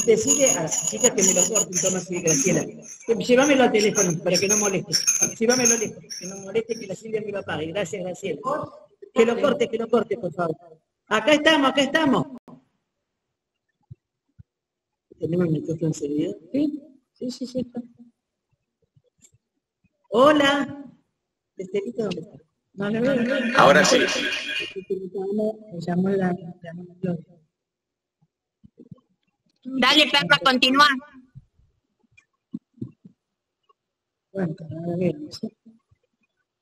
Decide a las chicas que me lo corten, Tomás y Graciela. Llévamelo al teléfono para que no moleste. Llévamelo lejos, que no moleste, que la Silvia me lo apague. Gracias, Graciela. Que lo corte, que lo corte, por favor. Acá estamos, acá estamos. ¿Tenemos el micrófono encendido? Sí, sí, sí, sí. está. Hola. Estelita, ¿dónde está? No, no, no, no. Ahora sí. Me llamó la, la. Dale, Pepa, continúa. Bueno, a ver, no sé.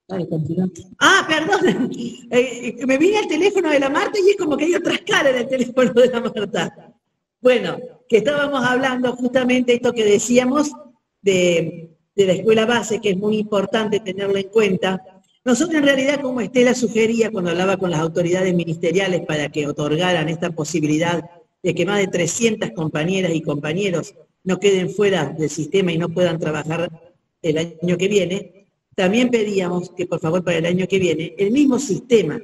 Dale, continúa. Ah, perdón. Eh, eh, me vine al teléfono de la Marta y es como que hay otras caras en el teléfono de la Marta. Bueno, que estábamos hablando justamente esto que decíamos de, de la escuela base, que es muy importante tenerlo en cuenta. Nosotros en realidad, como Estela sugería cuando hablaba con las autoridades ministeriales para que otorgaran esta posibilidad de que más de 300 compañeras y compañeros no queden fuera del sistema y no puedan trabajar el año que viene, también pedíamos que por favor para el año que viene el mismo sistema,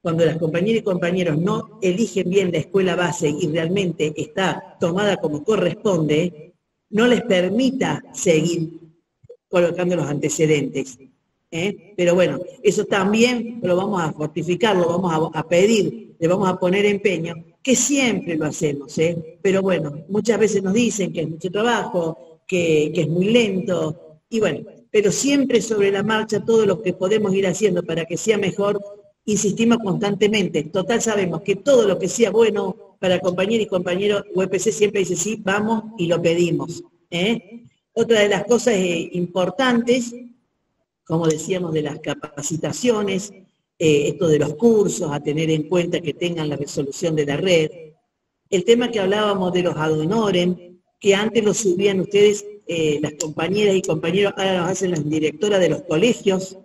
cuando las compañeras y compañeros no eligen bien la escuela base y realmente está tomada como corresponde, no les permita seguir colocando los antecedentes. ¿eh? Pero bueno, eso también lo vamos a fortificar, lo vamos a, a pedir, le vamos a poner empeño, que siempre lo hacemos, ¿eh? pero bueno, muchas veces nos dicen que es mucho trabajo, que, que es muy lento, y bueno, pero siempre sobre la marcha todo lo que podemos ir haciendo para que sea mejor, insistimos constantemente. Total sabemos que todo lo que sea bueno para compañeros y compañeros, UPC siempre dice sí, vamos y lo pedimos. ¿eh? Otra de las cosas eh, importantes, como decíamos, de las capacitaciones, eh, esto de los cursos, a tener en cuenta que tengan la resolución de la red. El tema que hablábamos de los ad honorem, que antes lo subían ustedes, eh, las compañeras y compañeros, ahora los hacen las directoras de los colegios.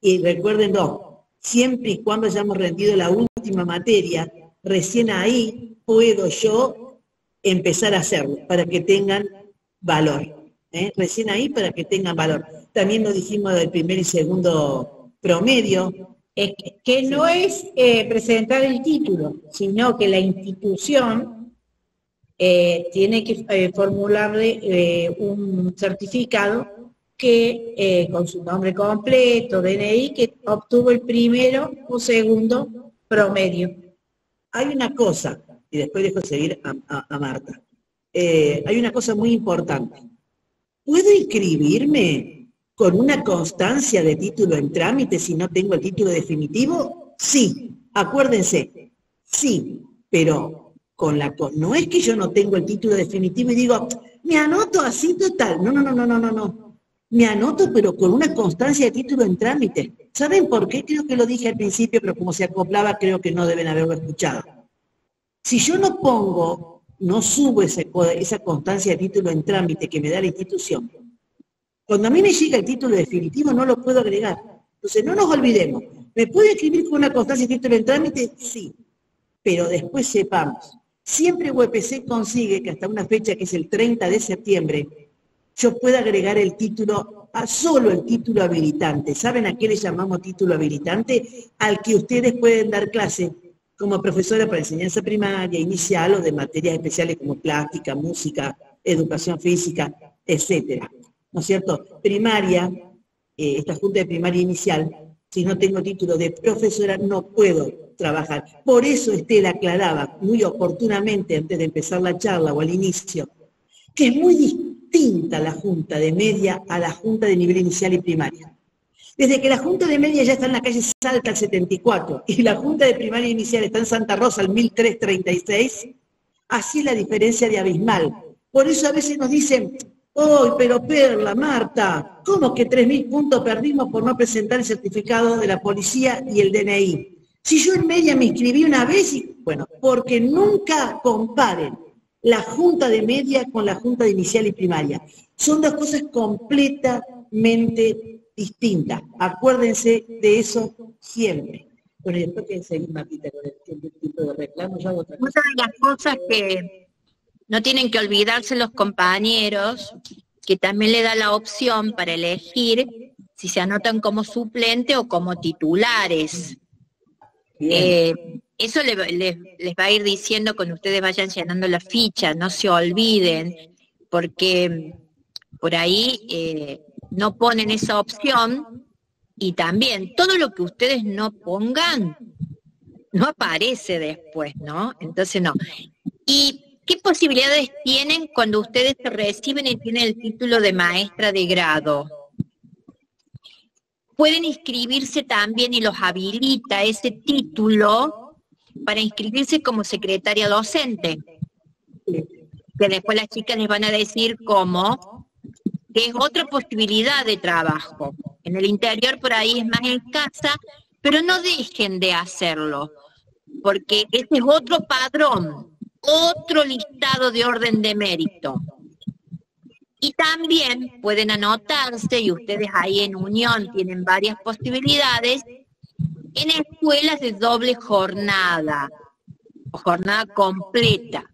Y recuerden, no, siempre y cuando hayamos rendido la última materia, recién ahí puedo yo empezar a hacerlo, para que tengan valor. ¿eh? Recién ahí para que tengan valor. También lo dijimos del primer y segundo promedio, Es que, no es eh, presentar el título, sino que la institución eh, tiene que eh, formularle eh, un certificado que eh, con su nombre completo, DNI, que obtuvo el primero o segundo promedio. Hay una cosa, y después dejo seguir a, a- a Marta. Eh, hay una cosa muy importante. ¿Puedo inscribirme con una constancia de título en trámite si no tengo el título definitivo? Sí, acuérdense, sí, pero con la no es que yo no tengo el título definitivo y digo, me anoto así total. No, no, no, no, no, no, no. Me anoto, pero con una constancia de título en trámite. ¿Saben por qué? Creo que lo dije al principio, pero como se acoplaba, creo que no deben haberlo escuchado. Si yo no pongo, no subo ese esa constancia de título en trámite que me da la institución, cuando a mí me llega el título definitivo no lo puedo agregar. Entonces, no nos olvidemos. ¿Me puedo escribir con una constancia de título en trámite? Sí. Pero después sepamos. Siempre UPC consigue que hasta una fecha que es el 30 de septiembre, yo pueda agregar el título, a solo el título habilitante. ¿Saben a qué le llamamos título habilitante? Al que ustedes pueden dar clase como profesora para enseñanza primaria, inicial o de materias especiales como plástica, música, educación física, etcétera. ¿No es cierto? Primaria, eh, esta junta de primaria inicial, si no tengo título de profesora no puedo trabajar. Por eso Estela aclaraba muy oportunamente antes de empezar la charla o al inicio, que es muy distinta la junta de media a la junta de nivel inicial y primaria. Desde que la Junta de Media ya está en la calle Salta al 74 y la Junta de Primaria Inicial está en Santa Rosa al 1336, así la diferencia de abismal. Por eso a veces nos dicen, ¡Oh, pero Perla, Marta! ¿Cómo que 3.000 puntos perdimos por no presentar el certificado de la policía y el DNI? Si yo en media me inscribí una vez, y, bueno, porque nunca comparen la junta de media con la junta de inicial y primaria. Son dos cosas completamente distintas. Acuérdense de eso siempre. Bueno, después que seguir, Martita, con el tipo de reclamo, yo hago otra cosa. Una de las cosas que no tienen que olvidarse los compañeros, que también le da la opción para elegir si se anotan como suplente o como titulares. Eh, eso le- le- les va a ir diciendo cuando ustedes vayan llenando la ficha, no se olviden, porque por ahí eh, no ponen esa opción y también todo lo que ustedes no pongan no aparece después, ¿no? Entonces no. ¿Y qué posibilidades tienen cuando ustedes se reciben y tienen el título de maestra de grado? Pueden inscribirse también y los habilita ese título para inscribirse como secretaria docente. Que después las chicas les van a decir cómo, que es otra posibilidad de trabajo. En el interior por ahí es más escasa, pero no dejen de hacerlo, porque ese es otro padrón, otro listado de orden de mérito. Y también pueden anotarse, y ustedes ahí en Unión tienen varias posibilidades, en escuelas de doble jornada o jornada completa.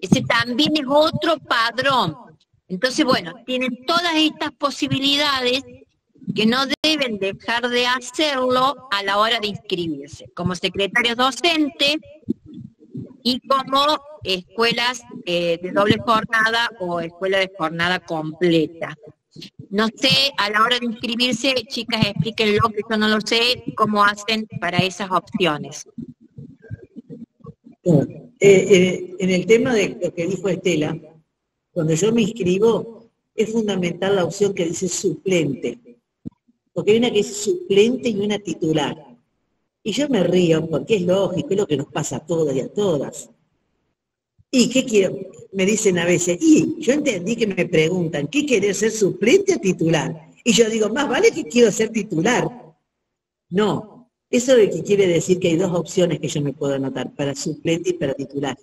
Ese también es otro padrón. Entonces, bueno, tienen todas estas posibilidades que no deben dejar de hacerlo a la hora de inscribirse, como secretarios docentes y como escuelas eh, de doble jornada o escuela de jornada completa. No sé, a la hora de inscribirse, chicas, explíquenlo, que yo no lo sé, cómo hacen para esas opciones. Eh, en el tema de lo que dijo Estela, cuando yo me inscribo, es fundamental la opción que dice suplente. Porque hay una que dice suplente y una titular. Y yo me río porque es lógico, es lo que nos pasa a todas y a todas. ¿Y qué quiero? Me dicen a veces, y yo entendí que me preguntan, ¿qué querés ser suplente o titular? Y yo digo, más vale que quiero ser titular. No, eso de que quiere decir que hay dos opciones que yo me puedo anotar, para suplente y para titular.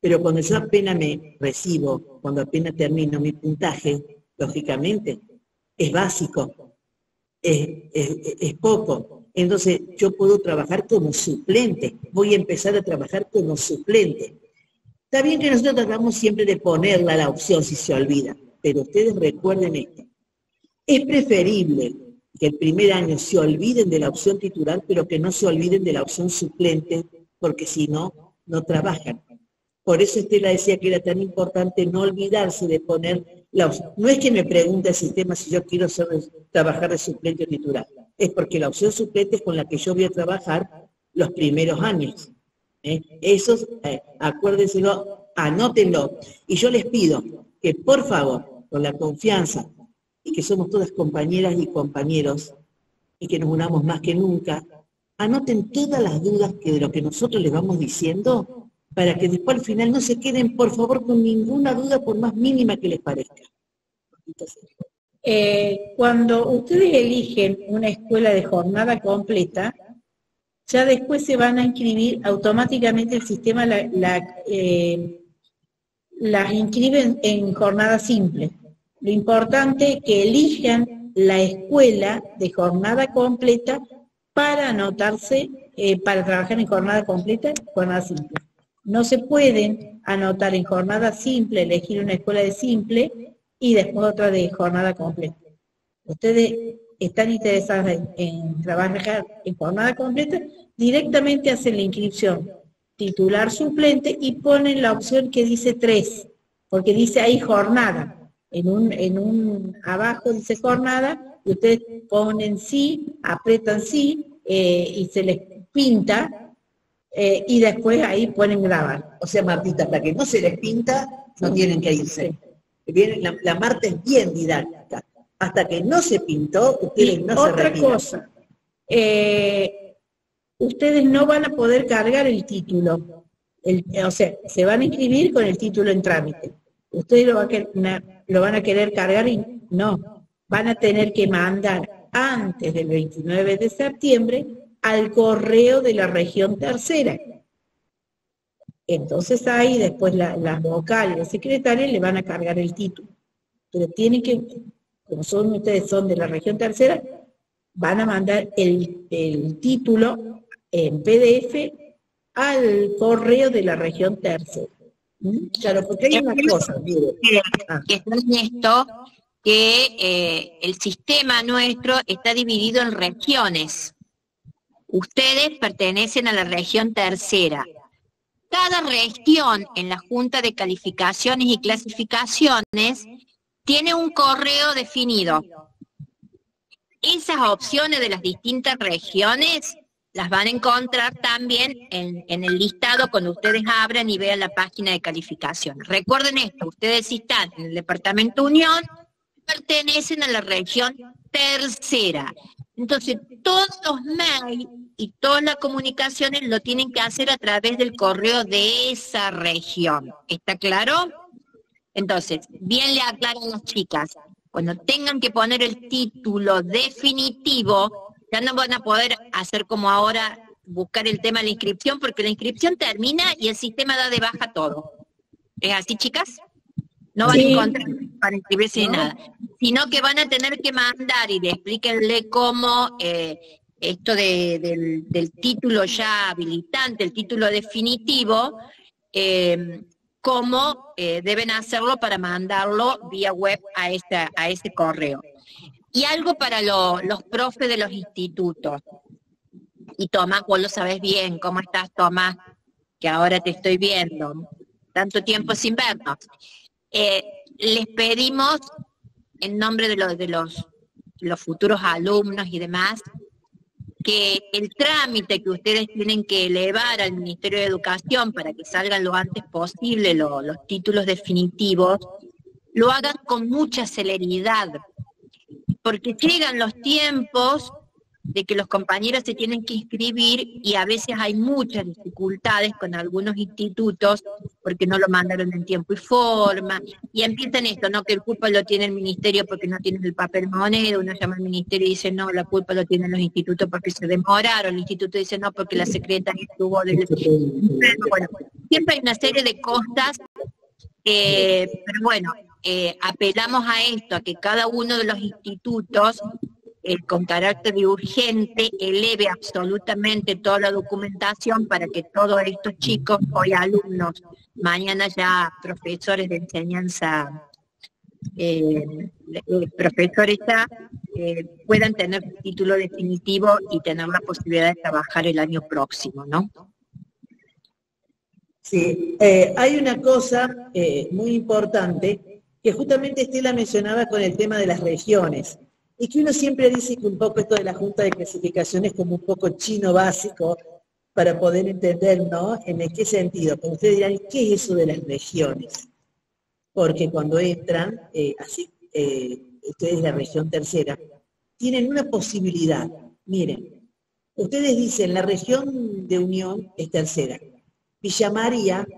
Pero cuando yo apenas me recibo, cuando apenas termino mi puntaje, lógicamente, es básico, es, es- es poco. Entonces yo puedo trabajar como suplente, voy a empezar a trabajar como suplente. Está bien que nosotros tratamos siempre de ponerla la opción si se olvida, pero ustedes recuerden esto. Es preferible que el primer año se olviden de la opción titular, pero que no se olviden de la opción suplente, porque si no, no trabajan. Por eso Estela decía que era tan importante no olvidarse de poner la opción. No es que me pregunte el sistema si yo quiero trabajar de suplente o titular, es porque la opción suplente es con la que yo voy a trabajar los primeros años. ¿Eh? Esos, eh, acuérdenselo, anótenlo. Y yo les pido que por favor, con la confianza y que somos todas compañeras y compañeros y que nos unamos más que nunca, anoten todas las dudas que de lo que nosotros les vamos diciendo para que después al final no se queden, por favor, con ninguna duda, por más mínima que les parezca. Eh, cuando ustedes eligen una escuela de jornada completa, ya después se van a inscribir, automáticamente el sistema eh, las inscribe en, en jornada simple. Lo importante es que elijan la escuela de jornada completa para anotarse, eh, para trabajar en jornada completa, jornada simple. No se pueden anotar en jornada simple, elegir una escuela de simple y después otra de jornada completa. Ustedes están interesados en, en trabajar en jornada completa, directamente hacen la inscripción titular suplente y ponen la opción que dice 3, porque dice ahí jornada. En un, en un abajo dice jornada, y ustedes ponen sí, apretan sí, eh, y se les pinta, eh, y después ahí ponen grabar. o sea, Martita, hasta que no se les pinta, no tienen que irse. La, la Marta es bien didáctica. Hasta que no se pintó, ustedes Y no se otra retiran. cosa, eh, ustedes no van a poder cargar el título. El- o sea, se van a inscribir con el título en trámite. Ustedes lo, va a quer- na- lo van a querer cargar y no. Van a tener que mandar antes del 29 de septiembre al correo de la región tercera. Entonces ahí después la- las vocales, las secretarias le van a cargar el título. Pero tienen que, como son ustedes son de la región tercera, van a mandar el, el título en PDF al correo de la región tercera. ¿Mm? Claro, porque hay una cosa, mire, Ah. que está en esto, que eh, el sistema nuestro está dividido en regiones. Ustedes pertenecen a la región tercera. Cada región en la Junta de Calificaciones y Clasificaciones tiene un correo definido. Esas opciones de las distintas regiones las van a encontrar también en, el listado cuando ustedes abran y vean la página de calificación. Recuerden esto, ustedes si están en el Departamento Unión, pertenecen a la región tercera. Entonces, todos los mails y todas las comunicaciones lo tienen que hacer a través del correo de esa región. ¿Está claro? Entonces, bien le aclaro a las chicas, cuando tengan que poner el título definitivo, ya no van a poder hacer como ahora buscar el tema de la inscripción, porque la inscripción termina y el sistema da de baja todo. ¿Es así, chicas? No van a encontrar para inscribirse ni nada, sino que van a tener que mandar y le explíquenle cómo eh, esto del, título ya habilitante, el título definitivo, eh, cómo eh, deben hacerlo para mandarlo vía web a, esta, a este correo. Y algo para los profes de los institutos. Y Tomás, vos lo sabes bien, ¿cómo estás Tomás? Que ahora te estoy viendo. Tanto tiempo sin vernos. Eh, les pedimos, en nombre de, los de los, los futuros alumnos y demás, que el trámite que ustedes tienen que elevar al Ministerio de Educación para que salgan lo antes posible los títulos definitivos, lo hagan con mucha celeridad, porque llegan los tiempos de que los compañeros se tienen que inscribir y a veces hay muchas dificultades con algunos institutos porque no lo mandaron en tiempo y forma, y empiezan esto, ¿no? Que el culpa lo tiene el ministerio porque no tienen el papel moneda, uno llama al ministerio y dice, no, la culpa lo tienen los institutos porque se demoraron, el instituto dice, no, porque la secretaria estuvo del... Bueno, siempre hay una serie de cosas, eh, pero bueno, eh, apelamos a esto, a que cada uno de los institutos eh, con carácter de urgente eleve absolutamente toda la documentación para que todos estos chicos, hoy alumnos, mañana ya profesores de enseñanza, eh, profesores ya, puedan tener título definitivo y tener la posibilidad de trabajar el año próximo, ¿no? Sí, hay una cosa muy importante que justamente Estela mencionaba con el tema de las regiones, y que uno siempre dice que un poco esto de la Junta de Clasificación es como un poco chino básico para poder entender, ¿no? ¿En qué sentido? Porque ustedes dirán, ¿qué es eso de las regiones? Porque cuando entran, eh, así, eh, ustedes la región tercera, tienen una posibilidad. Miren, ustedes dicen, la región de Unión es tercera. Villa María,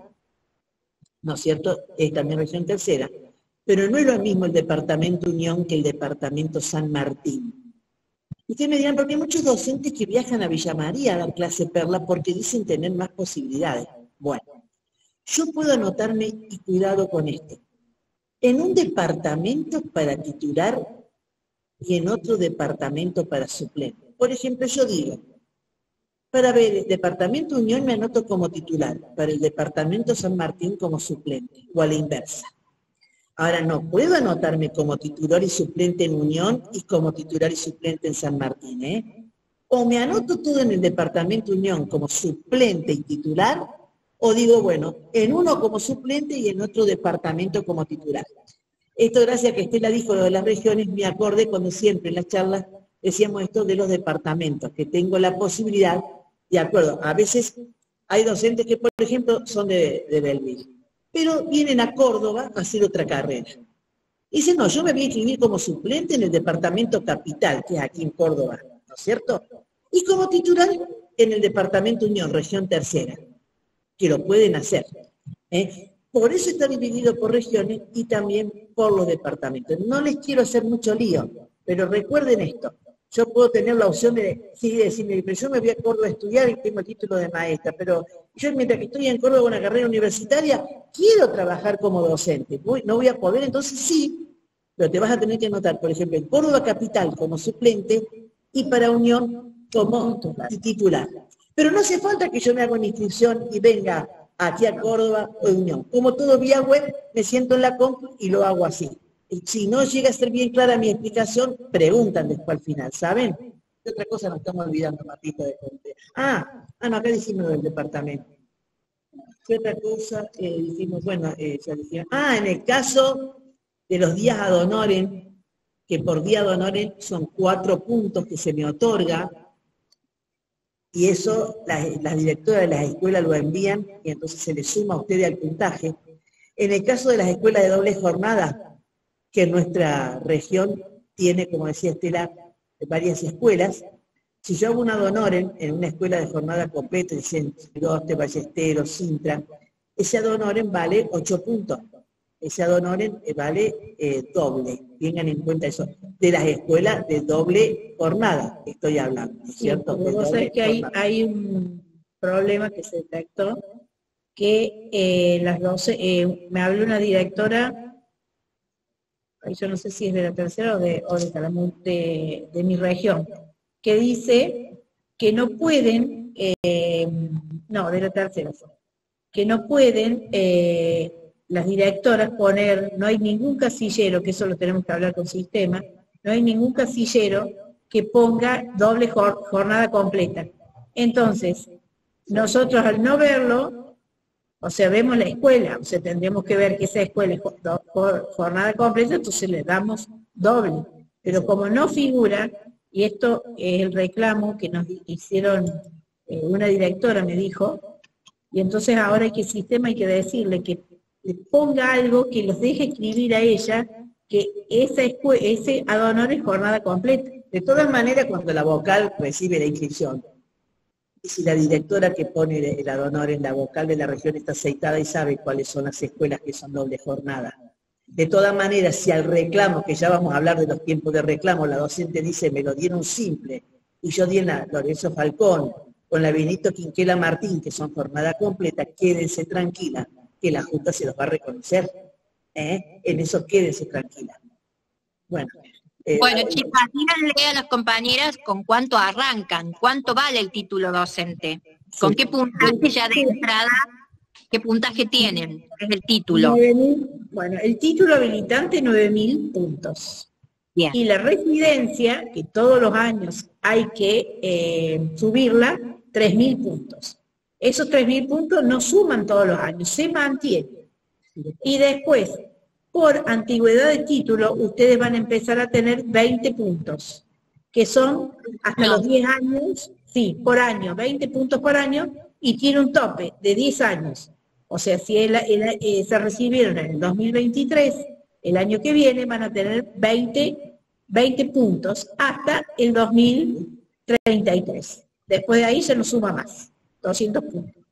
¿no es cierto?, es también región tercera. Pero no es lo mismo el departamento Unión que el departamento San Martín. Ustedes me dirán, porque hay muchos docentes que viajan a Villa María a dar clase perla porque dicen tener más posibilidades. Bueno, yo puedo anotarme y cuidado con esto. En un departamento para titular y en otro departamento para suplente. Por ejemplo, yo digo, para ver el departamento Unión me anoto como titular, para el departamento San Martín como suplente, o a la inversa. Ahora no puedo anotarme como titular y suplente en Unión y como titular y suplente en San Martín, ¿eh? O me anoto todo en el departamento Unión como suplente y titular, o digo, bueno, en uno como suplente y en otro departamento como titular. Esto gracias a que Estela dijo lo de las regiones, me acordé cuando siempre en las charlas decíamos esto de los departamentos, que tengo la posibilidad, de acuerdo, a veces hay docentes que, por ejemplo, son de, de pero vienen a Córdoba a hacer otra carrera. Dicen, no, yo me voy a inscribir como suplente en el departamento capital, que es aquí en Córdoba, ¿no es cierto? Y como titular en el departamento Unión, región tercera, que lo pueden hacer. ¿eh? Por eso está dividido por regiones y también por los departamentos. No les quiero hacer mucho lío, pero recuerden esto, yo puedo tener la opción de, sí, decirme, pero yo me voy a Córdoba a estudiar y tengo el título de maestra, pero yo mientras que estoy en Córdoba una carrera universitaria, quiero trabajar como docente, no voy a poder, entonces sí, pero te vas a tener que anotar, por ejemplo, en Córdoba Capital como suplente y para Unión como titular. Pero no hace falta que yo me haga una inscripción y venga aquí a Córdoba o Unión. Como todo vía web, me siento en la compu y lo hago así si no llega a ser bien clara mi explicación, preguntan después al final, ¿saben? ¿Qué otra cosa nos estamos olvidando, Martita, de, Ah, ah, no, acá dijimos del departamento. ¿Qué otra cosa eh, dijimos? Bueno, eh, ya decía. Ah, en el caso de los días ad honorem, que por día ad son cuatro puntos que se me otorga, y eso las, las directoras de las escuelas lo envían y entonces se le suma a ustedes al puntaje. En el caso de las escuelas de doble jornada, que nuestra región tiene, como decía Estela, varias escuelas, si yo hago una donoren en una escuela de jornada completa, dicen Doste, Ballesteros, Sintra, ese adonoren vale 8 puntos. Ese adonoren vale eh, doble. Tengan en cuenta eso. De las escuelas de doble jornada estoy hablando, ¿cierto? vos sabés que hay, hay un problema que se detectó, que eh, las 12, eh, me habló una directora, yo no sé si es de la tercera o de, de mi región, que dice que no pueden, eh, no, de la tercera, que no pueden eh, las directoras poner, no hay ningún casillero, que eso lo tenemos que hablar con sistema, no hay ningún casillero que ponga doble jornada completa. Entonces, nosotros al no verlo, o sea, vemos la escuela, o sea, tendremos que ver que esa escuela es jornada completa, entonces le damos doble. Pero como no figura, y esto es el reclamo que nos hicieron, eh, una directora me dijo, y entonces ahora hay que sistema, hay que decirle que ponga algo que los deje escribir a ella, que esa ese ad es jornada completa. De todas maneras, cuando la vocal recibe la inscripción, si la directora que pone el ad en la vocal de la región está aceitada y sabe cuáles son las escuelas que son doble jornada, de todas maneras, si al reclamo, que ya vamos a hablar de los tiempos de reclamo, la docente dice, me lo dieron simple, y yo di a Lorenzo Falcón, con la Benito Quinquela Martín, que son jornada completa, quédense tranquila, que la Junta se los va a reconocer. ¿eh? En eso quédense tranquila. Bueno, eh, bueno, chicas, díganle a las compañeras con cuánto arrancan, cuánto vale el título docente, con qué puntaje ya de entrada ¿Qué puntaje tienen? Es el título. bueno, el título habilitante 9.000 puntos. Y la residencia, que todos los años hay que eh, subirla, 3.000 puntos. Esos 3.000 puntos no suman todos los años, se mantienen. Y después, por antigüedad de título, ustedes van a empezar a tener 20 puntos, que son hasta los 10 años, sí, por año, 20 puntos por año, y tiene un tope de 10 años. O sea, si eh, se recibieron en el 2023, el año que viene van a tener 20, 20 puntos hasta el 2033. Después de ahí se nos suma más, 200 puntos.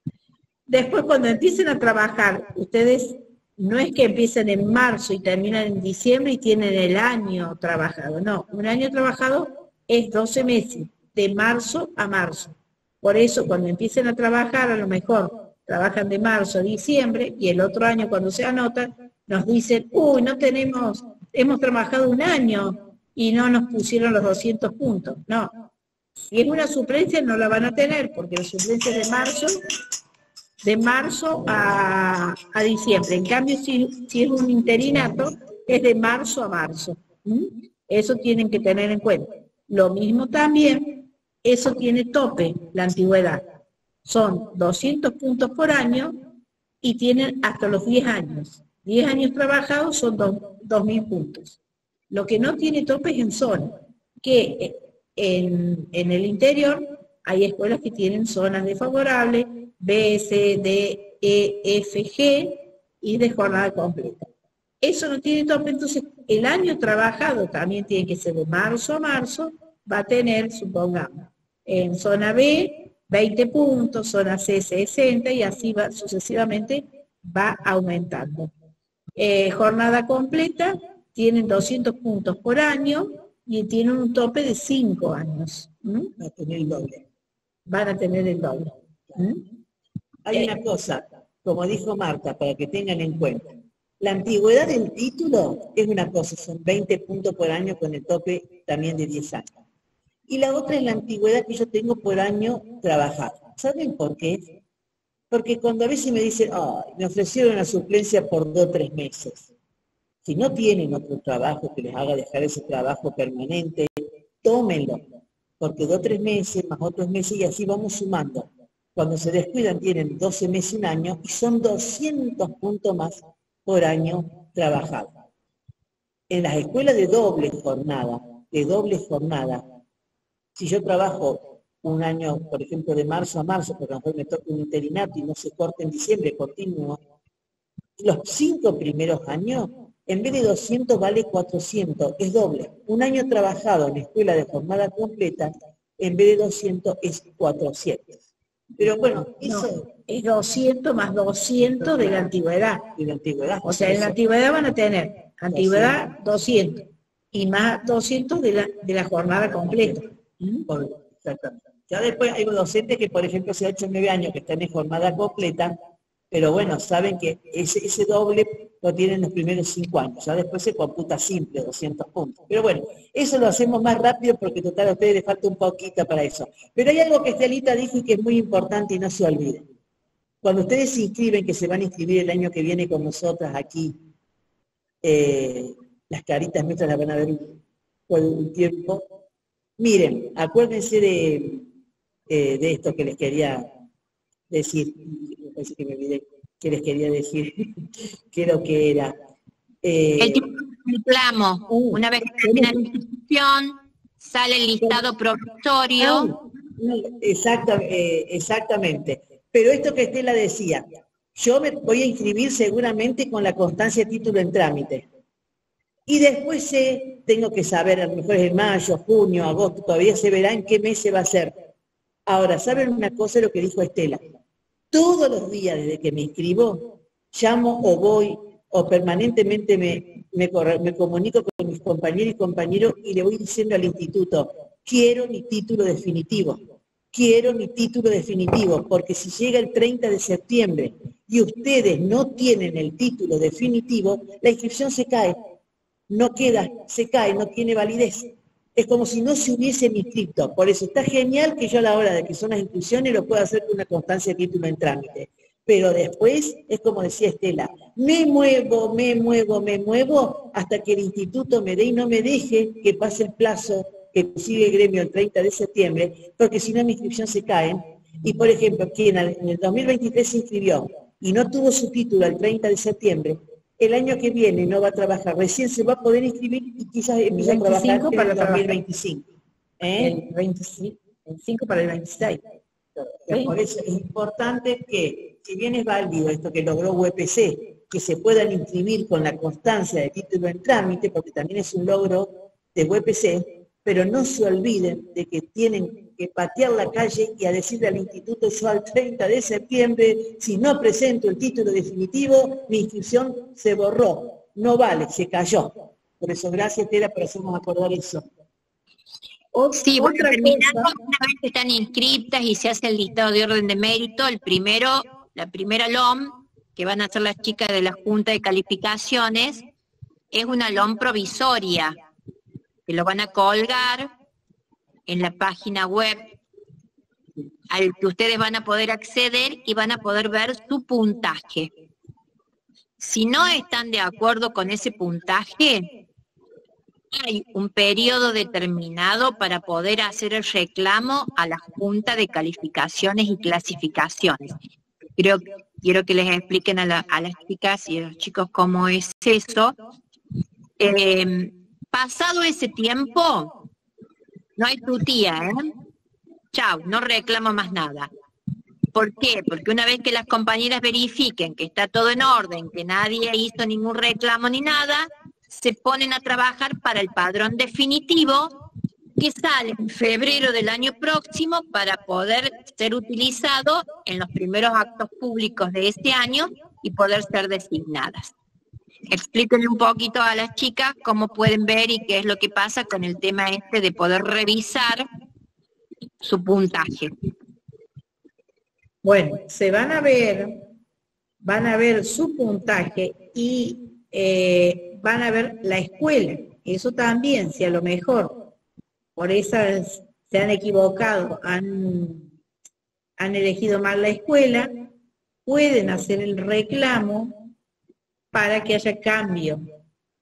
Después cuando empiecen a trabajar, ustedes no es que empiecen en marzo y terminan en diciembre y tienen el año trabajado, no, un año trabajado es 12 meses, de marzo a marzo. Por eso cuando empiecen a trabajar, a lo mejor trabajan de marzo a diciembre y el otro año cuando se anotan nos dicen, uy, no tenemos, hemos trabajado un año y no nos pusieron los 200 puntos. No, si es una suplencia no la van a tener porque la suplencia de marzo, de marzo a, diciembre. En cambio, si, es un interinato, es de marzo a marzo. Eso tienen que tener en cuenta. Lo mismo también, eso tiene tope, la antigüedad son 200 puntos por año y tienen hasta los 10 años. 10 años trabajados son 2.000 puntos. Lo que no tiene tope es en zona, que eh, en, el interior hay escuelas que tienen zonas desfavorables, B, C, D, E, F, G y de jornada completa. Eso no tiene tope, entonces el año trabajado también tiene que ser de marzo a marzo, va a tener, supongamos, en zona B 20 puntos, zona C 60 y así va, sucesivamente va aumentando. Eh, jornada completa, tienen 200 puntos por año y tienen un tope de 5 años. Van a tener el doble. Van a tener el doble. Hay una cosa, como dijo Marta, para que tengan en cuenta. La antigüedad del título es una cosa, son 20 puntos por año con el tope también de 10 años. Y la otra es la antigüedad que yo tengo por año trabajado. ¿Saben por qué? Porque cuando a veces me dicen, me ofrecieron la suplencia por dos o tres meses. Si no tienen otro trabajo que les haga dejar ese trabajo permanente, tómenlo. porque dos o tres meses, más otros meses, y así vamos sumando. Cuando se descuidan tienen 12 meses, un año, y son 200 puntos más por año trabajado. En las escuelas de doble jornada, de doble jornada, si yo trabajo un año, por ejemplo, de marzo a marzo, porque a lo mejor me toca un interinato y no se corta en diciembre, continuo, los cinco primeros años, en vez de 200 vale 400, es doble. Un año trabajado en escuela de jornada completa, en vez de 200 es 400. Pero bueno, eso es 200 más 200 de la antigüedad. de la antigüedad. O sea, en la antigüedad van a tener antigüedad 200 y más 200 de la, de la jornada completa. Exactamente. Ya después hay docentes que, por ejemplo, hace 8 o 9 años que están en jornada completa, pero bueno, saben que ese, doble lo tienen los primeros 5 años. Ya después se computa simple, 200 puntos. Pero bueno, eso lo hacemos más rápido porque total a ustedes les falta un poquito para eso. Pero hay algo que Estelita dijo y que es muy importante y no se olviden. Cuando ustedes se inscriben, que se van a inscribir el año que viene con nosotras aquí, eh, las caritas nuestras las van a ver por un tiempo. Miren, acuérdense de, eh, de esto que les quería decir, que me olvidé, que les quería decir, que lo que era. Eh, El tipo de reclamo, Uh, una vez que termina la inscripción, sale el listado provisorio. Exacta- eh, exactamente. Pero esto que Estela decía, yo me voy a inscribir seguramente con la constancia de título en trámite. Y después sé, tengo que saber, a lo mejor es en mayo, junio, agosto, todavía se verá en qué mes se va a hacer. Ahora, ¿saben una cosa lo que dijo Estela? Todos los días desde que me inscribo, llamo o voy o permanentemente me, me, comunico con mis compañeros y compañeros y le voy diciendo al instituto, quiero mi título definitivo, quiero mi título definitivo, porque si llega el 30 de septiembre y ustedes no tienen el título definitivo, la inscripción se cae, no queda, se cae, no tiene validez. Es como si no se hubiesen inscrito. Por eso está genial que yo a la hora de que son las inscripciones lo pueda hacer con una constancia de título en trámite. Pero después es como decía Estela, me muevo, me muevo, me muevo hasta que el instituto me dé y no me deje que pase el plazo que sigue el gremio el 30 de septiembre, porque si no mi inscripción se cae. Y por ejemplo, quien en el 2023 se inscribió y no tuvo su título el 30 de septiembre, el año que viene no va a trabajar, recién se va a poder inscribir y quizás empiece a 25 trabajar para el trabajar. 2025. ¿eh? El 25, 25 para el 26. Pero Por eso es importante que, si bien es válido esto que logró UEPC, que se puedan inscribir con la constancia de título en trámite, porque también es un logro de UEPC, pero no se olviden de que tienen que patear la calle y a decirle al instituto, yo al 30 de septiembre, si no presento el título definitivo, mi inscripción se borró, no vale, se cayó. Por eso, gracias, Tera, por hacernos acordar eso. O- Sí, terminando, cosa, una vez que están inscriptas y se hace el listado de orden de mérito, el primero, la primera LOM, que van a hacer las chicas de la Junta de Calificaciones, es una LOM provisoria, que lo van a colgar en la página web al que ustedes van a poder acceder y van a poder ver su puntaje. Si no están de acuerdo con ese puntaje, hay un periodo determinado para poder hacer el reclamo a la Junta de Calificaciones y Clasificaciones. Creo, quiero que les expliquen a, la- las chicas y a los chicos cómo es eso. Eh, pasado ese tiempo, no hay tu tía, ¿eh? Chau, no reclamo más nada. ¿Por qué? Porque una vez que las compañeras verifiquen que está todo en orden, que nadie hizo ningún reclamo ni nada, se ponen a trabajar para el padrón definitivo que sale en febrero del año próximo para poder ser utilizado en los primeros actos públicos de este año y poder ser designadas. Explíquenle un poquito a las chicas cómo pueden ver y qué es lo que pasa con el tema este de poder revisar su puntaje. bueno, se van a ver, van a ver su puntaje y eh, van a ver la escuela. Eso también, si a lo mejor por esas se han equivocado, han, han elegido mal la escuela, pueden hacer el reclamo para que haya cambio.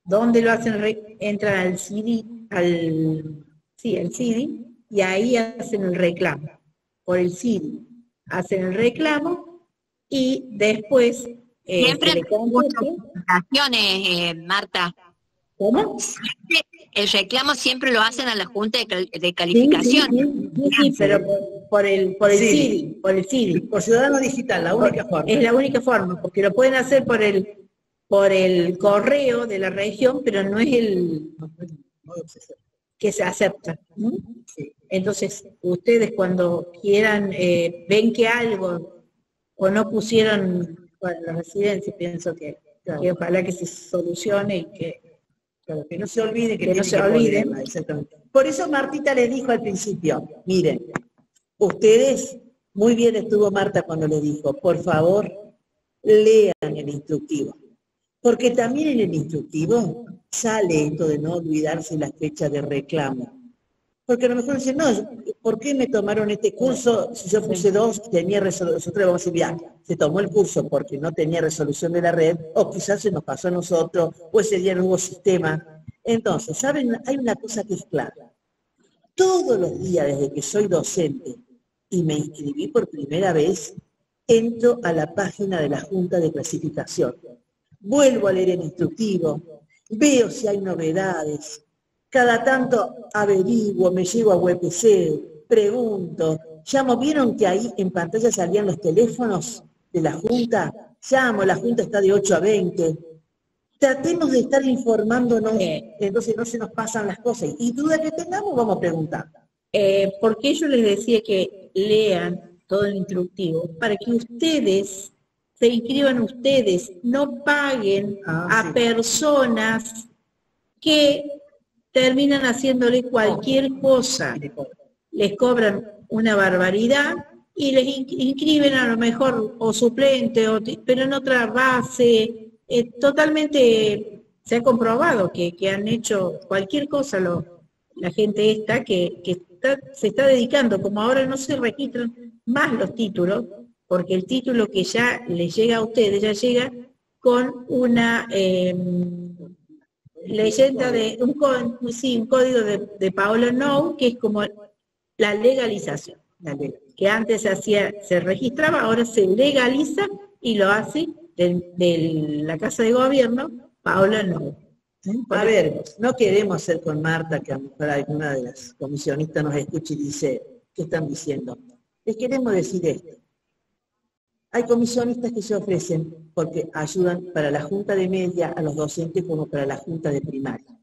¿Dónde lo hacen? Entran al CD, al, sí, al CD, y ahí hacen el reclamo, por el CIDI. Hacen el reclamo y después... eh, Siempre eh, Marta. ¿Cómo? El reclamo siempre lo hacen a la Junta de, cal- de Sí, Calificación. sí, sí, sí, pero por, el, por el Sí. CIDI, por el CIDI. Por Ciudadano Digital, la única forma. Es la única forma, porque lo pueden hacer por el, por el correo de la región, pero no es el que se acepta. ¿no? Entonces, ustedes cuando quieran, eh, ven que algo o no pusieron para la residencia, pienso que, que ojalá que se solucione y que Claro, que no se olvide que, Que no se que olvide. ponerla, exactamente. Por eso Martita les dijo al principio, miren, ustedes, muy bien estuvo Marta cuando le dijo, por favor, lean el instructivo. Porque también en el instructivo sale esto de no olvidarse la fecha de reclamo. Porque a lo mejor dicen, no, ¿por qué me tomaron este curso si yo puse dos y tenía resolución? Nosotros vamos a decir, "Ya, se tomó el curso porque no tenía resolución de la red, o quizás se nos pasó a nosotros, o ese día no hubo sistema. Entonces, ¿saben? Hay una cosa que es clara. Todos los días desde que soy docente y me inscribí por primera vez, entro a la página de la Junta de Clasificación. Vuelvo a leer el instructivo, veo si hay novedades, cada tanto averiguo, me llego a WebC, pregunto, llamo, ¿vieron que ahí en pantalla salían los teléfonos de la Junta? Llamo, la Junta está de 8 a 20. Tratemos de estar informándonos, Eh. entonces no se nos pasan las cosas. Y duda que tengamos, vamos a preguntar. Eh, porque yo les decía que lean todo el instructivo para que ustedes se inscriban ustedes, no paguen Ah, a sí. personas que terminan haciéndole cualquier cosa. Les cobran una barbaridad y les in- inscriben a lo mejor o suplente, o pero en otra base. Eh, totalmente se ha comprobado que, que han hecho cualquier cosa lo- la gente esta que, que está- se está dedicando, como ahora no se registran más los títulos, porque el título que ya les llega a ustedes ya llega con una eh, leyenda de un, sí, un código de, de Paolo No, que es como la legalización. La. Que antes se hacía, se registraba, ahora se legaliza y lo hace de, de la Casa de Gobierno, Paola No. A ver, no queremos ser con Marta, que a lo mejor alguna de las comisionistas nos escuche y dice, ¿qué están diciendo? Les queremos decir esto. Hay comisionistas que se ofrecen porque ayudan para la junta de media a los docentes como para la junta de primaria.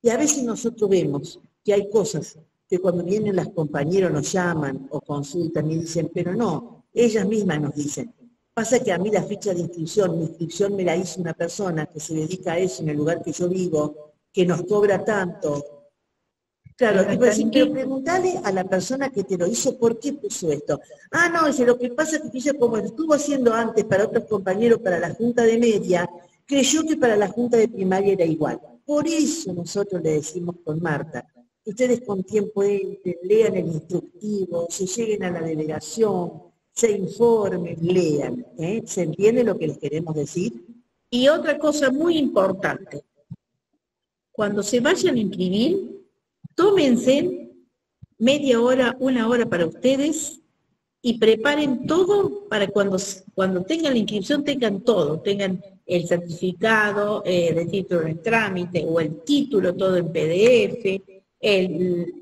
Y a veces nosotros vemos que hay cosas que cuando vienen las compañeros nos llaman o consultan y dicen, pero no, ellas mismas nos dicen, Pasa que a mí la ficha de inscripción, mi inscripción me la hizo una persona que se dedica a eso en el lugar que yo vivo, que nos cobra tanto. Claro, decir, pero preguntale a la persona que te lo hizo por qué puso esto. Ah, no, dice, lo que pasa es que ella como estuvo haciendo antes para otros compañeros, para la Junta de Media, creyó que para la Junta de Primaria era igual. Por eso nosotros le decimos con Marta, ustedes con tiempo entren, lean el instructivo, se lleguen a la delegación, se informen, lean. ¿eh? ¿Se entiende lo que les queremos decir? Y otra cosa muy importante, cuando se vayan a inscribir, tómense media hora, una hora para ustedes y preparen todo para cuando, cuando tengan la inscripción tengan todo, tengan el certificado eh, de título en trámite o el título todo en PDF,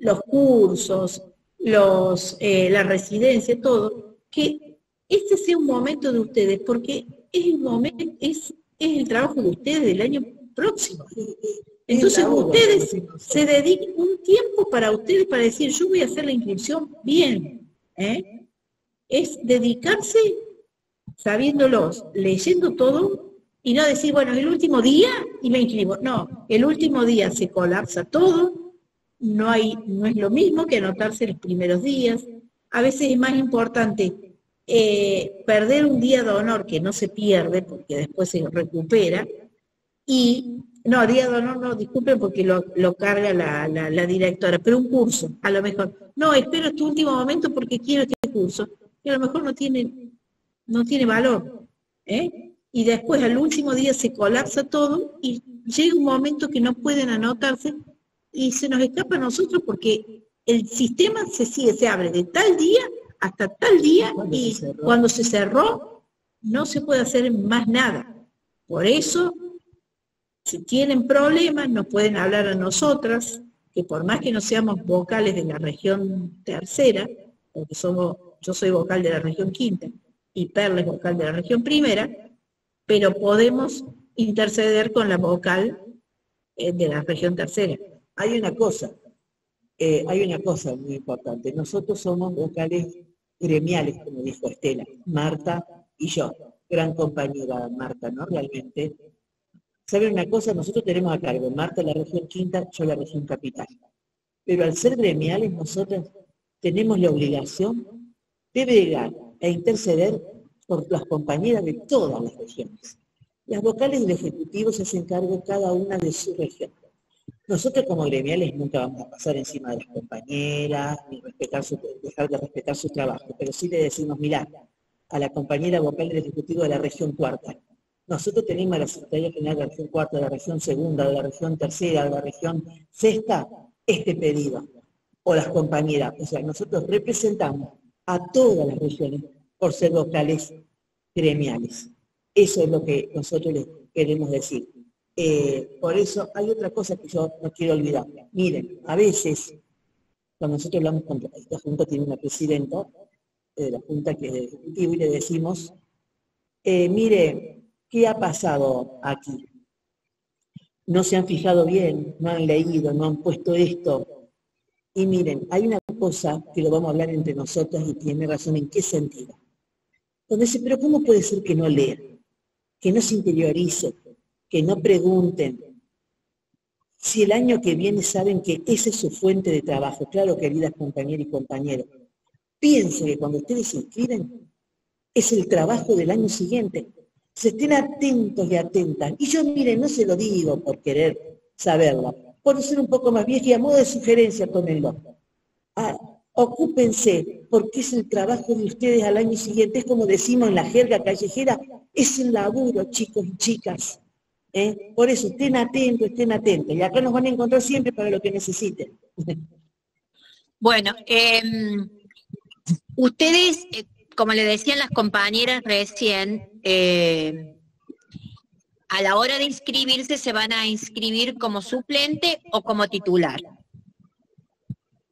los cursos, los, eh, la residencia, todo, que este sea un momento de ustedes, porque es el momento, es, es el trabajo de ustedes del año próximo. Entonces ustedes se dediquen un tiempo para ustedes para decir, yo voy a hacer la inscripción bien. ¿eh? Es dedicarse sabiéndolos, leyendo todo y no decir, bueno, el último día y me inscribo. No, el último día se colapsa todo, no, hay, no es lo mismo que anotarse los primeros días. A veces es más importante eh, perder un día de honor que no se pierde porque después se recupera y no, día de honor no, disculpen porque lo, lo carga la, la- la directora, pero un curso, a lo mejor. No, espero este último momento porque quiero este curso. Y a lo mejor no tiene, no tiene valor. ¿eh? Y después al último día se colapsa todo y llega un momento que no pueden anotarse y se nos escapa a nosotros porque el sistema se sigue, se abre de tal día hasta tal día ¿Cuándo y cuando se cerró no se puede hacer más nada. Por eso, si tienen problemas, nos pueden hablar a nosotras, que por más que no seamos vocales de la región tercera, porque somos, yo soy vocal de la región quinta y Perla es vocal de la región primera, pero podemos interceder con la vocal eh, de la región tercera. Hay una cosa, eh, hay una cosa muy importante. Nosotros somos vocales gremiales, como dijo Estela, Marta y yo. Gran compañera Marta, ¿no? Realmente. ¿Saben una cosa? Nosotros tenemos a cargo Marta la región quinta, yo la región capital. Pero al ser gremiales, nosotros tenemos la obligación de bregar e interceder por las compañeras de todas las regiones. Las vocales del Ejecutivo se hacen cargo cada una de su región. Nosotros como gremiales nunca vamos a pasar encima de las compañeras, ni respetar dejar de respetar su trabajo, pero sí le decimos, mirá, a la compañera vocal del Ejecutivo de la región cuarta, nosotros tenemos la Secretaría General de la región cuarta, de la región segunda, de la región tercera, de la región sexta, este pedido. O las compañeras, o sea, nosotros representamos a todas las regiones por ser vocales gremiales. Eso es lo que nosotros les queremos decir. Eh, por eso hay otra cosa que yo no quiero olvidar. Miren, a veces, cuando nosotros hablamos con esta Junta, tiene una presidenta de la Junta que es y le decimos, eh, mire, ¿qué ha pasado aquí? No se han fijado bien, no han leído, no han puesto esto. Y miren, hay una cosa que lo vamos a hablar entre nosotras y tiene razón, ¿en qué sentido? Donde dice, pero ¿cómo puede ser que no lean? Que no se interioricen, que no pregunten. Si el año que viene saben que esa es su fuente de trabajo, claro, queridas compañeras y compañeros, piensen que cuando ustedes se inscriben, es el trabajo del año siguiente. Se estén atentos y atentas. Y yo, miren, no se lo digo por querer saberlo, por ser un poco más vieja y a modo de sugerencia, tómenlo. Ah, ocúpense, porque es el trabajo de ustedes al año siguiente. Es como decimos en la jerga callejera, es el laburo, chicos y chicas. ¿eh? Por eso, estén atentos, estén atentos. Y acá nos van a encontrar siempre para lo que necesiten. Bueno, em, ustedes, eh, como le decían las compañeras recién, eh, a la hora de inscribirse se van a inscribir como suplente o como titular.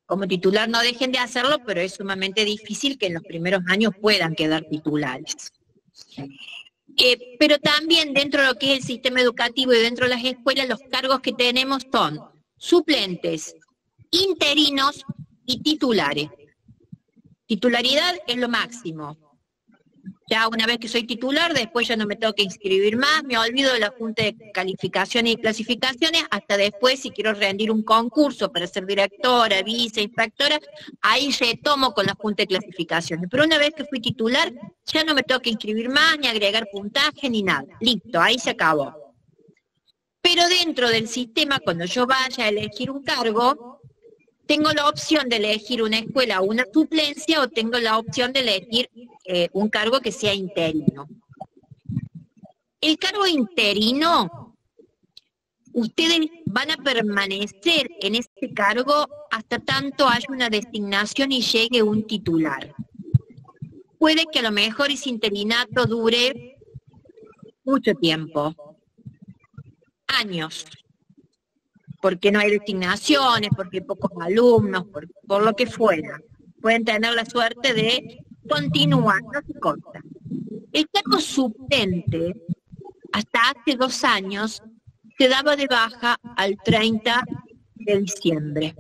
Como titular no dejen de hacerlo, pero es sumamente difícil que en los primeros años puedan quedar titulares. Eh, pero también dentro de lo que es el sistema educativo y dentro de las escuelas, los cargos que tenemos son suplentes, interinos y titulares. Titularidad es lo máximo. Ya una vez que soy titular, después ya no me tengo que inscribir más, me olvido de la Junta de Calificaciones y Clasificaciones, hasta después si quiero rendir un concurso para ser directora, vice, inspectora, ahí retomo con la Junta de Clasificaciones. Pero una vez que fui titular, ya no me tengo que inscribir más, ni agregar puntaje, ni nada. Listo, ahí se acabó. Pero dentro del sistema, cuando yo vaya a elegir un cargo, tengo la opción de elegir una escuela o una suplencia o tengo la opción de elegir eh, un cargo que sea interino. El cargo interino, ustedes van a permanecer en este cargo hasta tanto haya una designación y llegue un titular. Puede que a lo mejor ese interinato dure mucho tiempo, años, porque no hay designaciones, porque hay pocos alumnos, por, lo que fuera. Pueden tener la suerte de continuar, no se corta. El cargo suplente, hasta hace dos años, se daba de baja al 30 de diciembre.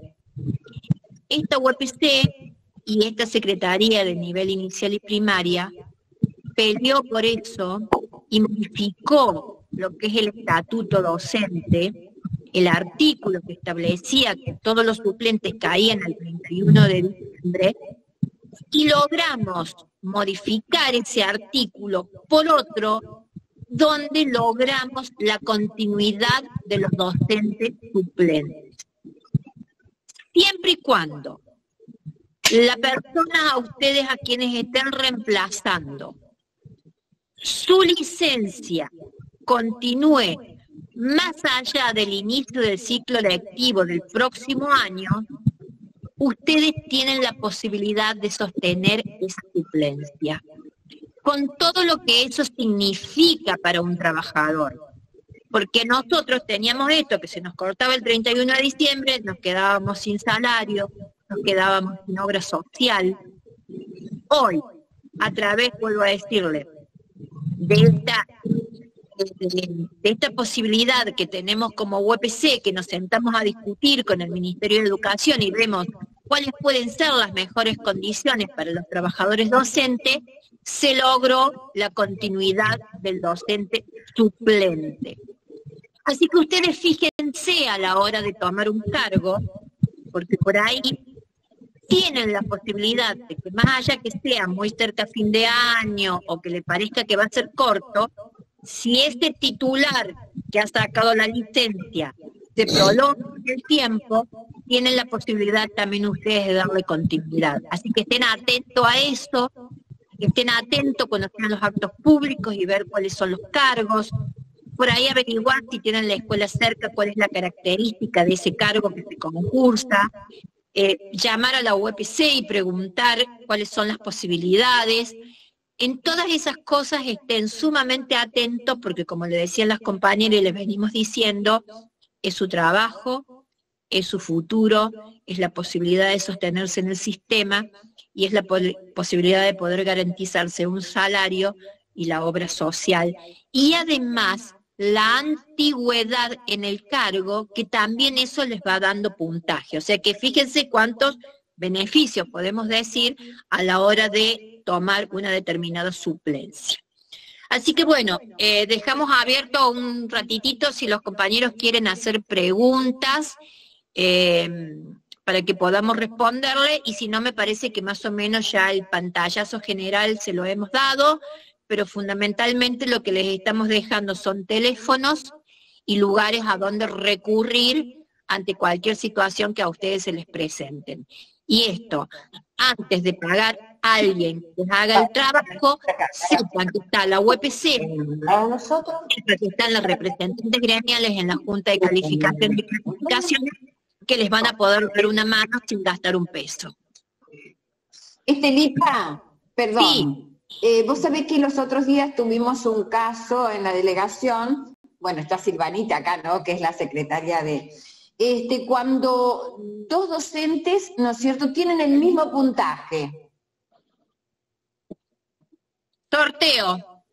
Esta UPC y esta Secretaría de Nivel Inicial y Primaria peleó por eso y modificó lo que es el estatuto docente, el artículo que establecía que todos los suplentes caían al 31 de diciembre, y logramos modificar ese artículo por otro donde logramos la continuidad de los docentes suplentes. Siempre y cuando la persona a ustedes a quienes estén reemplazando su licencia continúe más allá del inicio del ciclo lectivo del próximo año, ustedes tienen la posibilidad de sostener esa suplencia, con todo lo que eso significa para un trabajador. Porque nosotros teníamos esto, que se nos cortaba el 31 de diciembre, nos quedábamos sin salario, nos quedábamos sin obra social. Hoy, a través, vuelvo a decirle, de esta, de, esta posibilidad que tenemos como UPC, que nos sentamos a discutir con el Ministerio de Educación y vemos cuáles pueden ser las mejores condiciones para los trabajadores docentes, se logró la continuidad del docente suplente. Así que ustedes fíjense a la hora de tomar un cargo, porque por ahí tienen la posibilidad de que más allá que sea muy cerca a fin de año o que le parezca que va a ser corto, si este titular que ha sacado la licencia se prolonga el tiempo, tienen la posibilidad también ustedes de darle continuidad. Así que estén atentos a eso, estén atentos cuando sean los actos públicos y ver cuáles son los cargos. Por ahí averiguar si tienen la escuela cerca, cuál es la característica de ese cargo que se concursa. Eh, llamar a la UPC y preguntar cuáles son las posibilidades. En todas esas cosas estén sumamente atentos porque como le decían las compañeras y les venimos diciendo, es su trabajo, es su futuro, es la posibilidad de sostenerse en el sistema y es la posibilidad de poder garantizarse un salario y la obra social. Y además la antigüedad en el cargo, que también eso les va dando puntaje. O sea que fíjense cuántos beneficios podemos decir a la hora de tomar una determinada suplencia. Así que bueno, eh, dejamos abierto un ratitito si los compañeros quieren hacer preguntas eh, para que podamos responderle y si no me parece que más o menos ya el pantallazo general se lo hemos dado pero fundamentalmente lo que les estamos dejando son teléfonos y lugares a donde recurrir ante cualquier situación que a ustedes se les presenten. Y esto, antes de pagar alguien que haga el trabajo, sepan que está la UPC, que están los representantes gremiales en la Junta de Calificación y que les van a poder dar una mano sin gastar un peso. Estelita, perdón. Eh, vos sabés que los otros días tuvimos un caso en la delegación, bueno, está Silvanita acá, ¿no? Que es la secretaria de... Este, cuando dos docentes, ¿no es cierto?, tienen el mismo puntaje. Sorteo.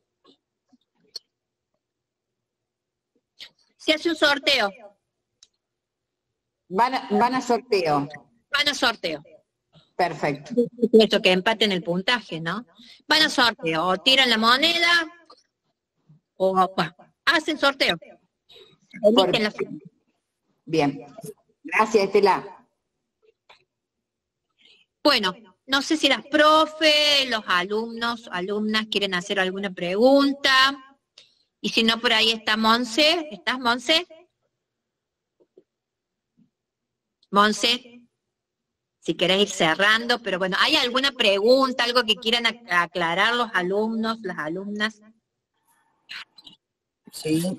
Se hace un sorteo. Van a, van a sorteo. Van a sorteo. Perfecto. Eso que empaten el puntaje, ¿no? Van a sorteo, o tiran la moneda, o hacen sorteo. Bien. Gracias, Estela. Bueno, no sé si las profe, los alumnos, alumnas quieren hacer alguna pregunta. Y si no, por ahí está Monse. ¿Estás, Monse? Monse si querés ir cerrando, pero bueno, ¿hay alguna pregunta, algo que quieran aclarar los alumnos, las alumnas? Sí,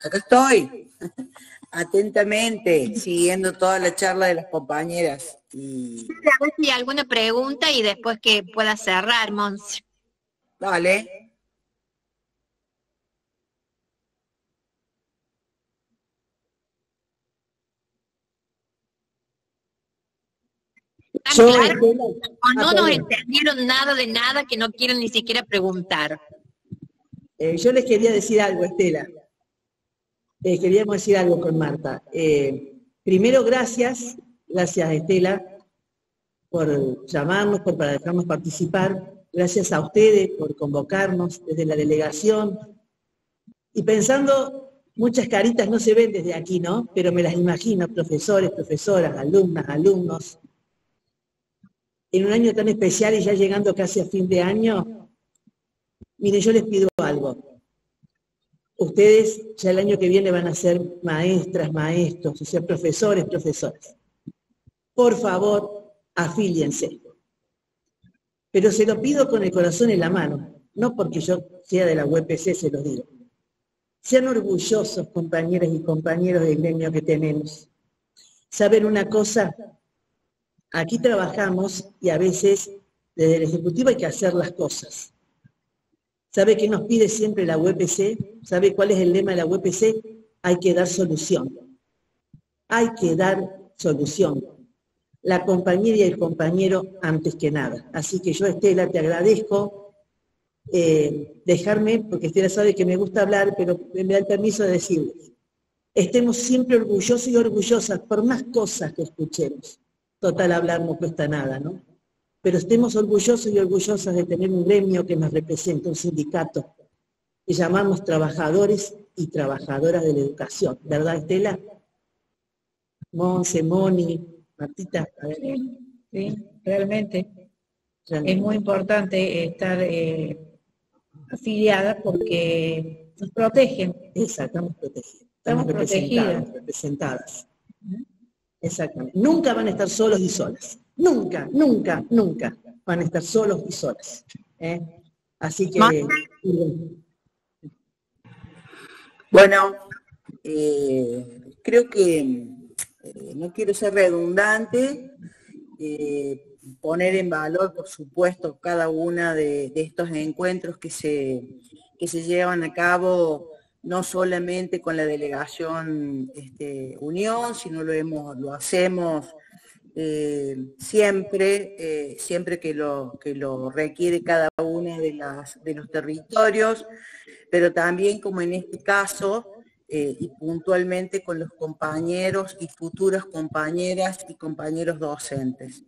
acá estoy, atentamente, siguiendo toda la charla de las compañeras. Y... A ver si hay alguna pregunta y después que pueda cerrar, Mons. Vale. o no nos entendieron nada de nada que no quieren ni siquiera preguntar. Eh, yo les quería decir algo, Estela. Eh, queríamos decir algo con Marta. Eh, primero, gracias, gracias Estela, por llamarnos, por dejarnos participar. Gracias a ustedes por convocarnos desde la delegación. Y pensando, muchas caritas no se ven desde aquí, ¿no? Pero me las imagino, profesores, profesoras, alumnas, alumnos, en un año tan especial y ya llegando casi a fin de año, miren, yo les pido algo. Ustedes ya el año que viene van a ser maestras, maestros, o sea, profesores, profesoras. Por favor, afíliense. Pero se lo pido con el corazón en la mano, no porque yo sea de la UPC, se lo digo. Sean orgullosos, compañeras y compañeros del gremio que tenemos. Saben una cosa, Aquí trabajamos y a veces desde el Ejecutivo hay que hacer las cosas. ¿Sabe qué nos pide siempre la UPC? ¿Sabe cuál es el lema de la UPC? Hay que dar solución. Hay que dar solución. La compañera y el compañero antes que nada. Así que yo, Estela, te agradezco eh, dejarme, porque Estela sabe que me gusta hablar, pero me da el permiso de decirles, estemos siempre orgullosos y orgullosas por más cosas que escuchemos. Total, hablar no cuesta nada, ¿no? Pero estemos orgullosos y orgullosas de tener un gremio que nos representa, un sindicato, que llamamos trabajadores y trabajadoras de la educación. ¿Verdad, Estela? Monse, Moni, Martita. Sí, realmente. Es muy importante estar eh, afiliada porque nos protegen. Exacto, estamos protegidos. Estamos representadas, representadas. Exactamente. Nunca van a estar solos y solas. Nunca, nunca, nunca van a estar solos y solas. ¿eh? Así que... Bueno, eh, creo que eh, no quiero ser redundante, poner en valor, por supuesto, cada una de, estos encuentros que se, que se llevan a cabo no solamente con la delegación este, Unión, sino lo, hemos, lo hacemos eh, siempre, eh, siempre que lo, que lo requiere cada una de, las, de los territorios, pero también como en este caso, eh, y puntualmente con los compañeros y futuras compañeras y compañeros docentes.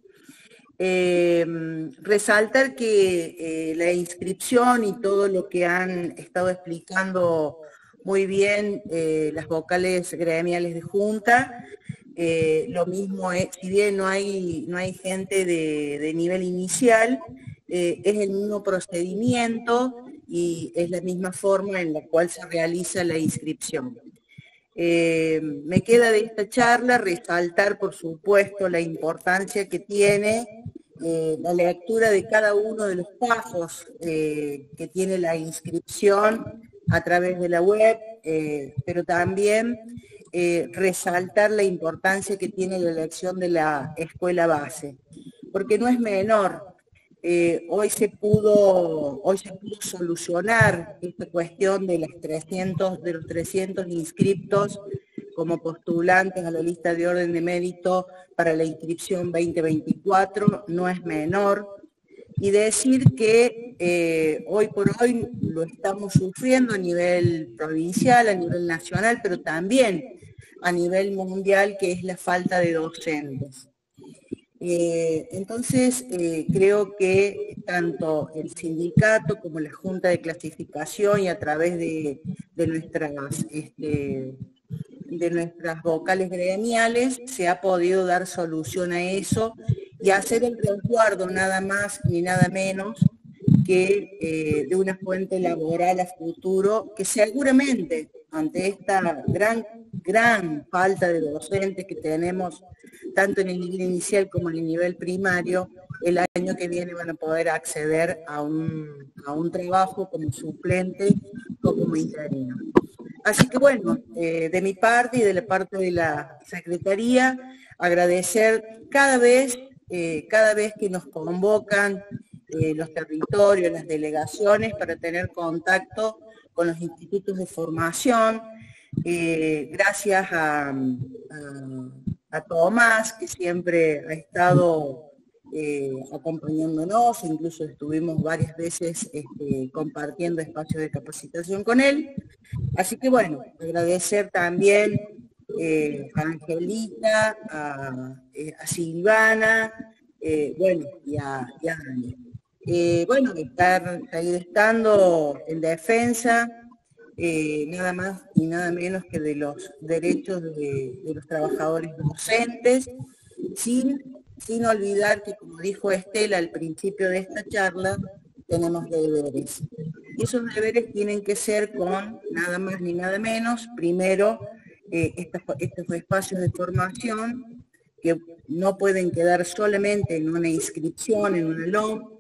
resaltar que la inscripción y todo lo que han estado explicando muy bien eh, las vocales gremiales de junta. Eh, lo mismo es, si bien no hay, no hay gente de, nivel inicial, eh, es el mismo procedimiento y es la misma forma en la cual se realiza la inscripción. me queda de esta charla resaltar, por supuesto, la importancia que tiene la lectura de cada uno de los pasos que tiene la inscripción a través de la web, eh, pero también eh, resaltar la importancia que tiene la elección de la escuela base, porque no es menor. Eh, hoy, se pudo, hoy se pudo solucionar esta cuestión de, las 300, de los 300 inscriptos como postulantes a la lista de orden de mérito para la inscripción 2024, no es menor y decir que eh, hoy por hoy lo estamos sufriendo a nivel provincial, a nivel nacional, pero también a nivel mundial, que es la falta de docentes. Eh, entonces, eh, creo que tanto el sindicato como la Junta de Clasificación y a través de, nuestras, este, de nuestras vocales gremiales se ha podido dar solución a eso y hacer el resguardo nada más ni nada menos que eh, de una fuente laboral a futuro que seguramente ante esta gran, gran falta de docentes que tenemos tanto en el nivel inicial como en el nivel primario, el año que viene van a poder acceder a un, a un trabajo como suplente o como interino. Así que bueno, eh, de mi parte y de la parte de la Secretaría, agradecer cada vez eh, cada vez que nos convocan eh, los territorios, las delegaciones para tener contacto con los institutos de formación. Eh, gracias a, Tomás, que siempre ha estado acompañándonos, incluso estuvimos varias veces este, compartiendo espacios de capacitación con él. Así que bueno, agradecer también eh, a Angelita, a, Silvana, eh, bueno, y a, Dani. Eh, bueno, estar ahí estando en defensa, nada más y nada menos que de los derechos de, los trabajadores docentes, sin, sin olvidar que, como dijo Estela al principio de esta charla, tenemos deberes. Y esos deberes tienen que ser con nada más ni nada menos, primero, eh, estos, espacios de formación que no pueden quedar solamente en una inscripción, en una LOM,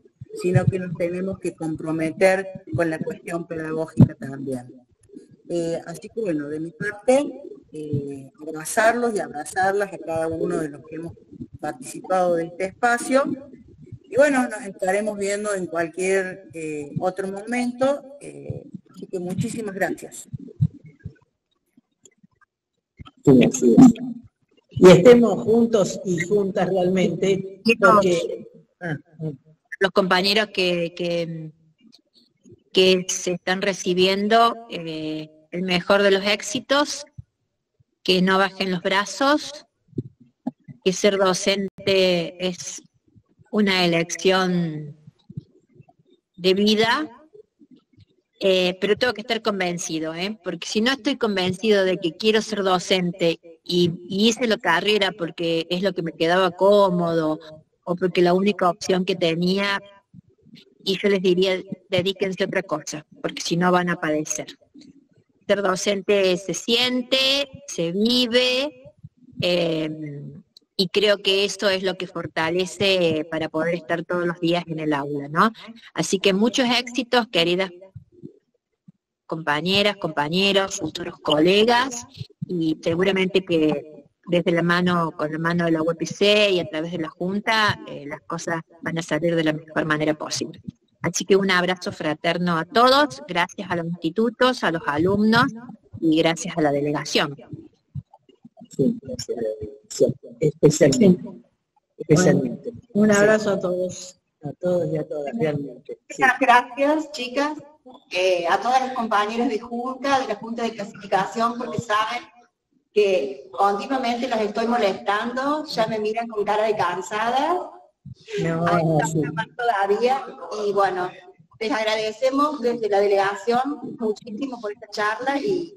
sino que nos tenemos que comprometer con la cuestión pedagógica también. Eh, así que bueno, de mi parte, eh, abrazarlos y abrazarlas a cada uno de los que hemos participado de este espacio. Y bueno, nos estaremos viendo en cualquier eh, otro momento. Eh, así que muchísimas gracias. Sí, así es. Y estemos juntos y juntas realmente, porque... Ah, los compañeros que, que, que se están recibiendo eh, el mejor de los éxitos, que no bajen los brazos, que ser docente es una elección de vida, eh, pero tengo que estar convencido, ¿eh? porque si no estoy convencido de que quiero ser docente y, hice la carrera porque es lo que me quedaba cómodo o porque la única opción que tenía, y yo les diría, dedíquense a otra cosa, porque si no van a padecer. Ser docente se siente, se vive, eh, y creo que eso es lo que fortalece para poder estar todos los días en el aula, ¿no? Así que muchos éxitos, queridas compañeras, compañeros, futuros colegas, y seguramente que desde la mano, con la mano de la UPC y a través de la Junta, eh, las cosas van a salir de la mejor manera posible. Así que un abrazo fraterno a todos, gracias a los institutos, a los alumnos y gracias a la delegación. Sí, gracias especialmente. especialmente. un abrazo a todos. A todos y a todas, realmente. Muchas gracias, chicas, eh, a todas las compañeras de Junta, de la Junta de Clasificación, porque saben que continuamente los estoy molestando, ya me miran con cara de cansada, no, todavía, y bueno, les agradecemos desde la delegación muchísimo por esta charla y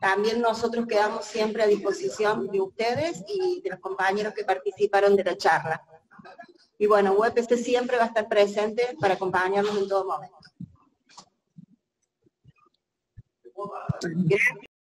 también nosotros quedamos siempre a disposición de ustedes y de los compañeros que participaron de la charla. Y bueno, UPC siempre va a estar presente para acompañarnos en todo momento.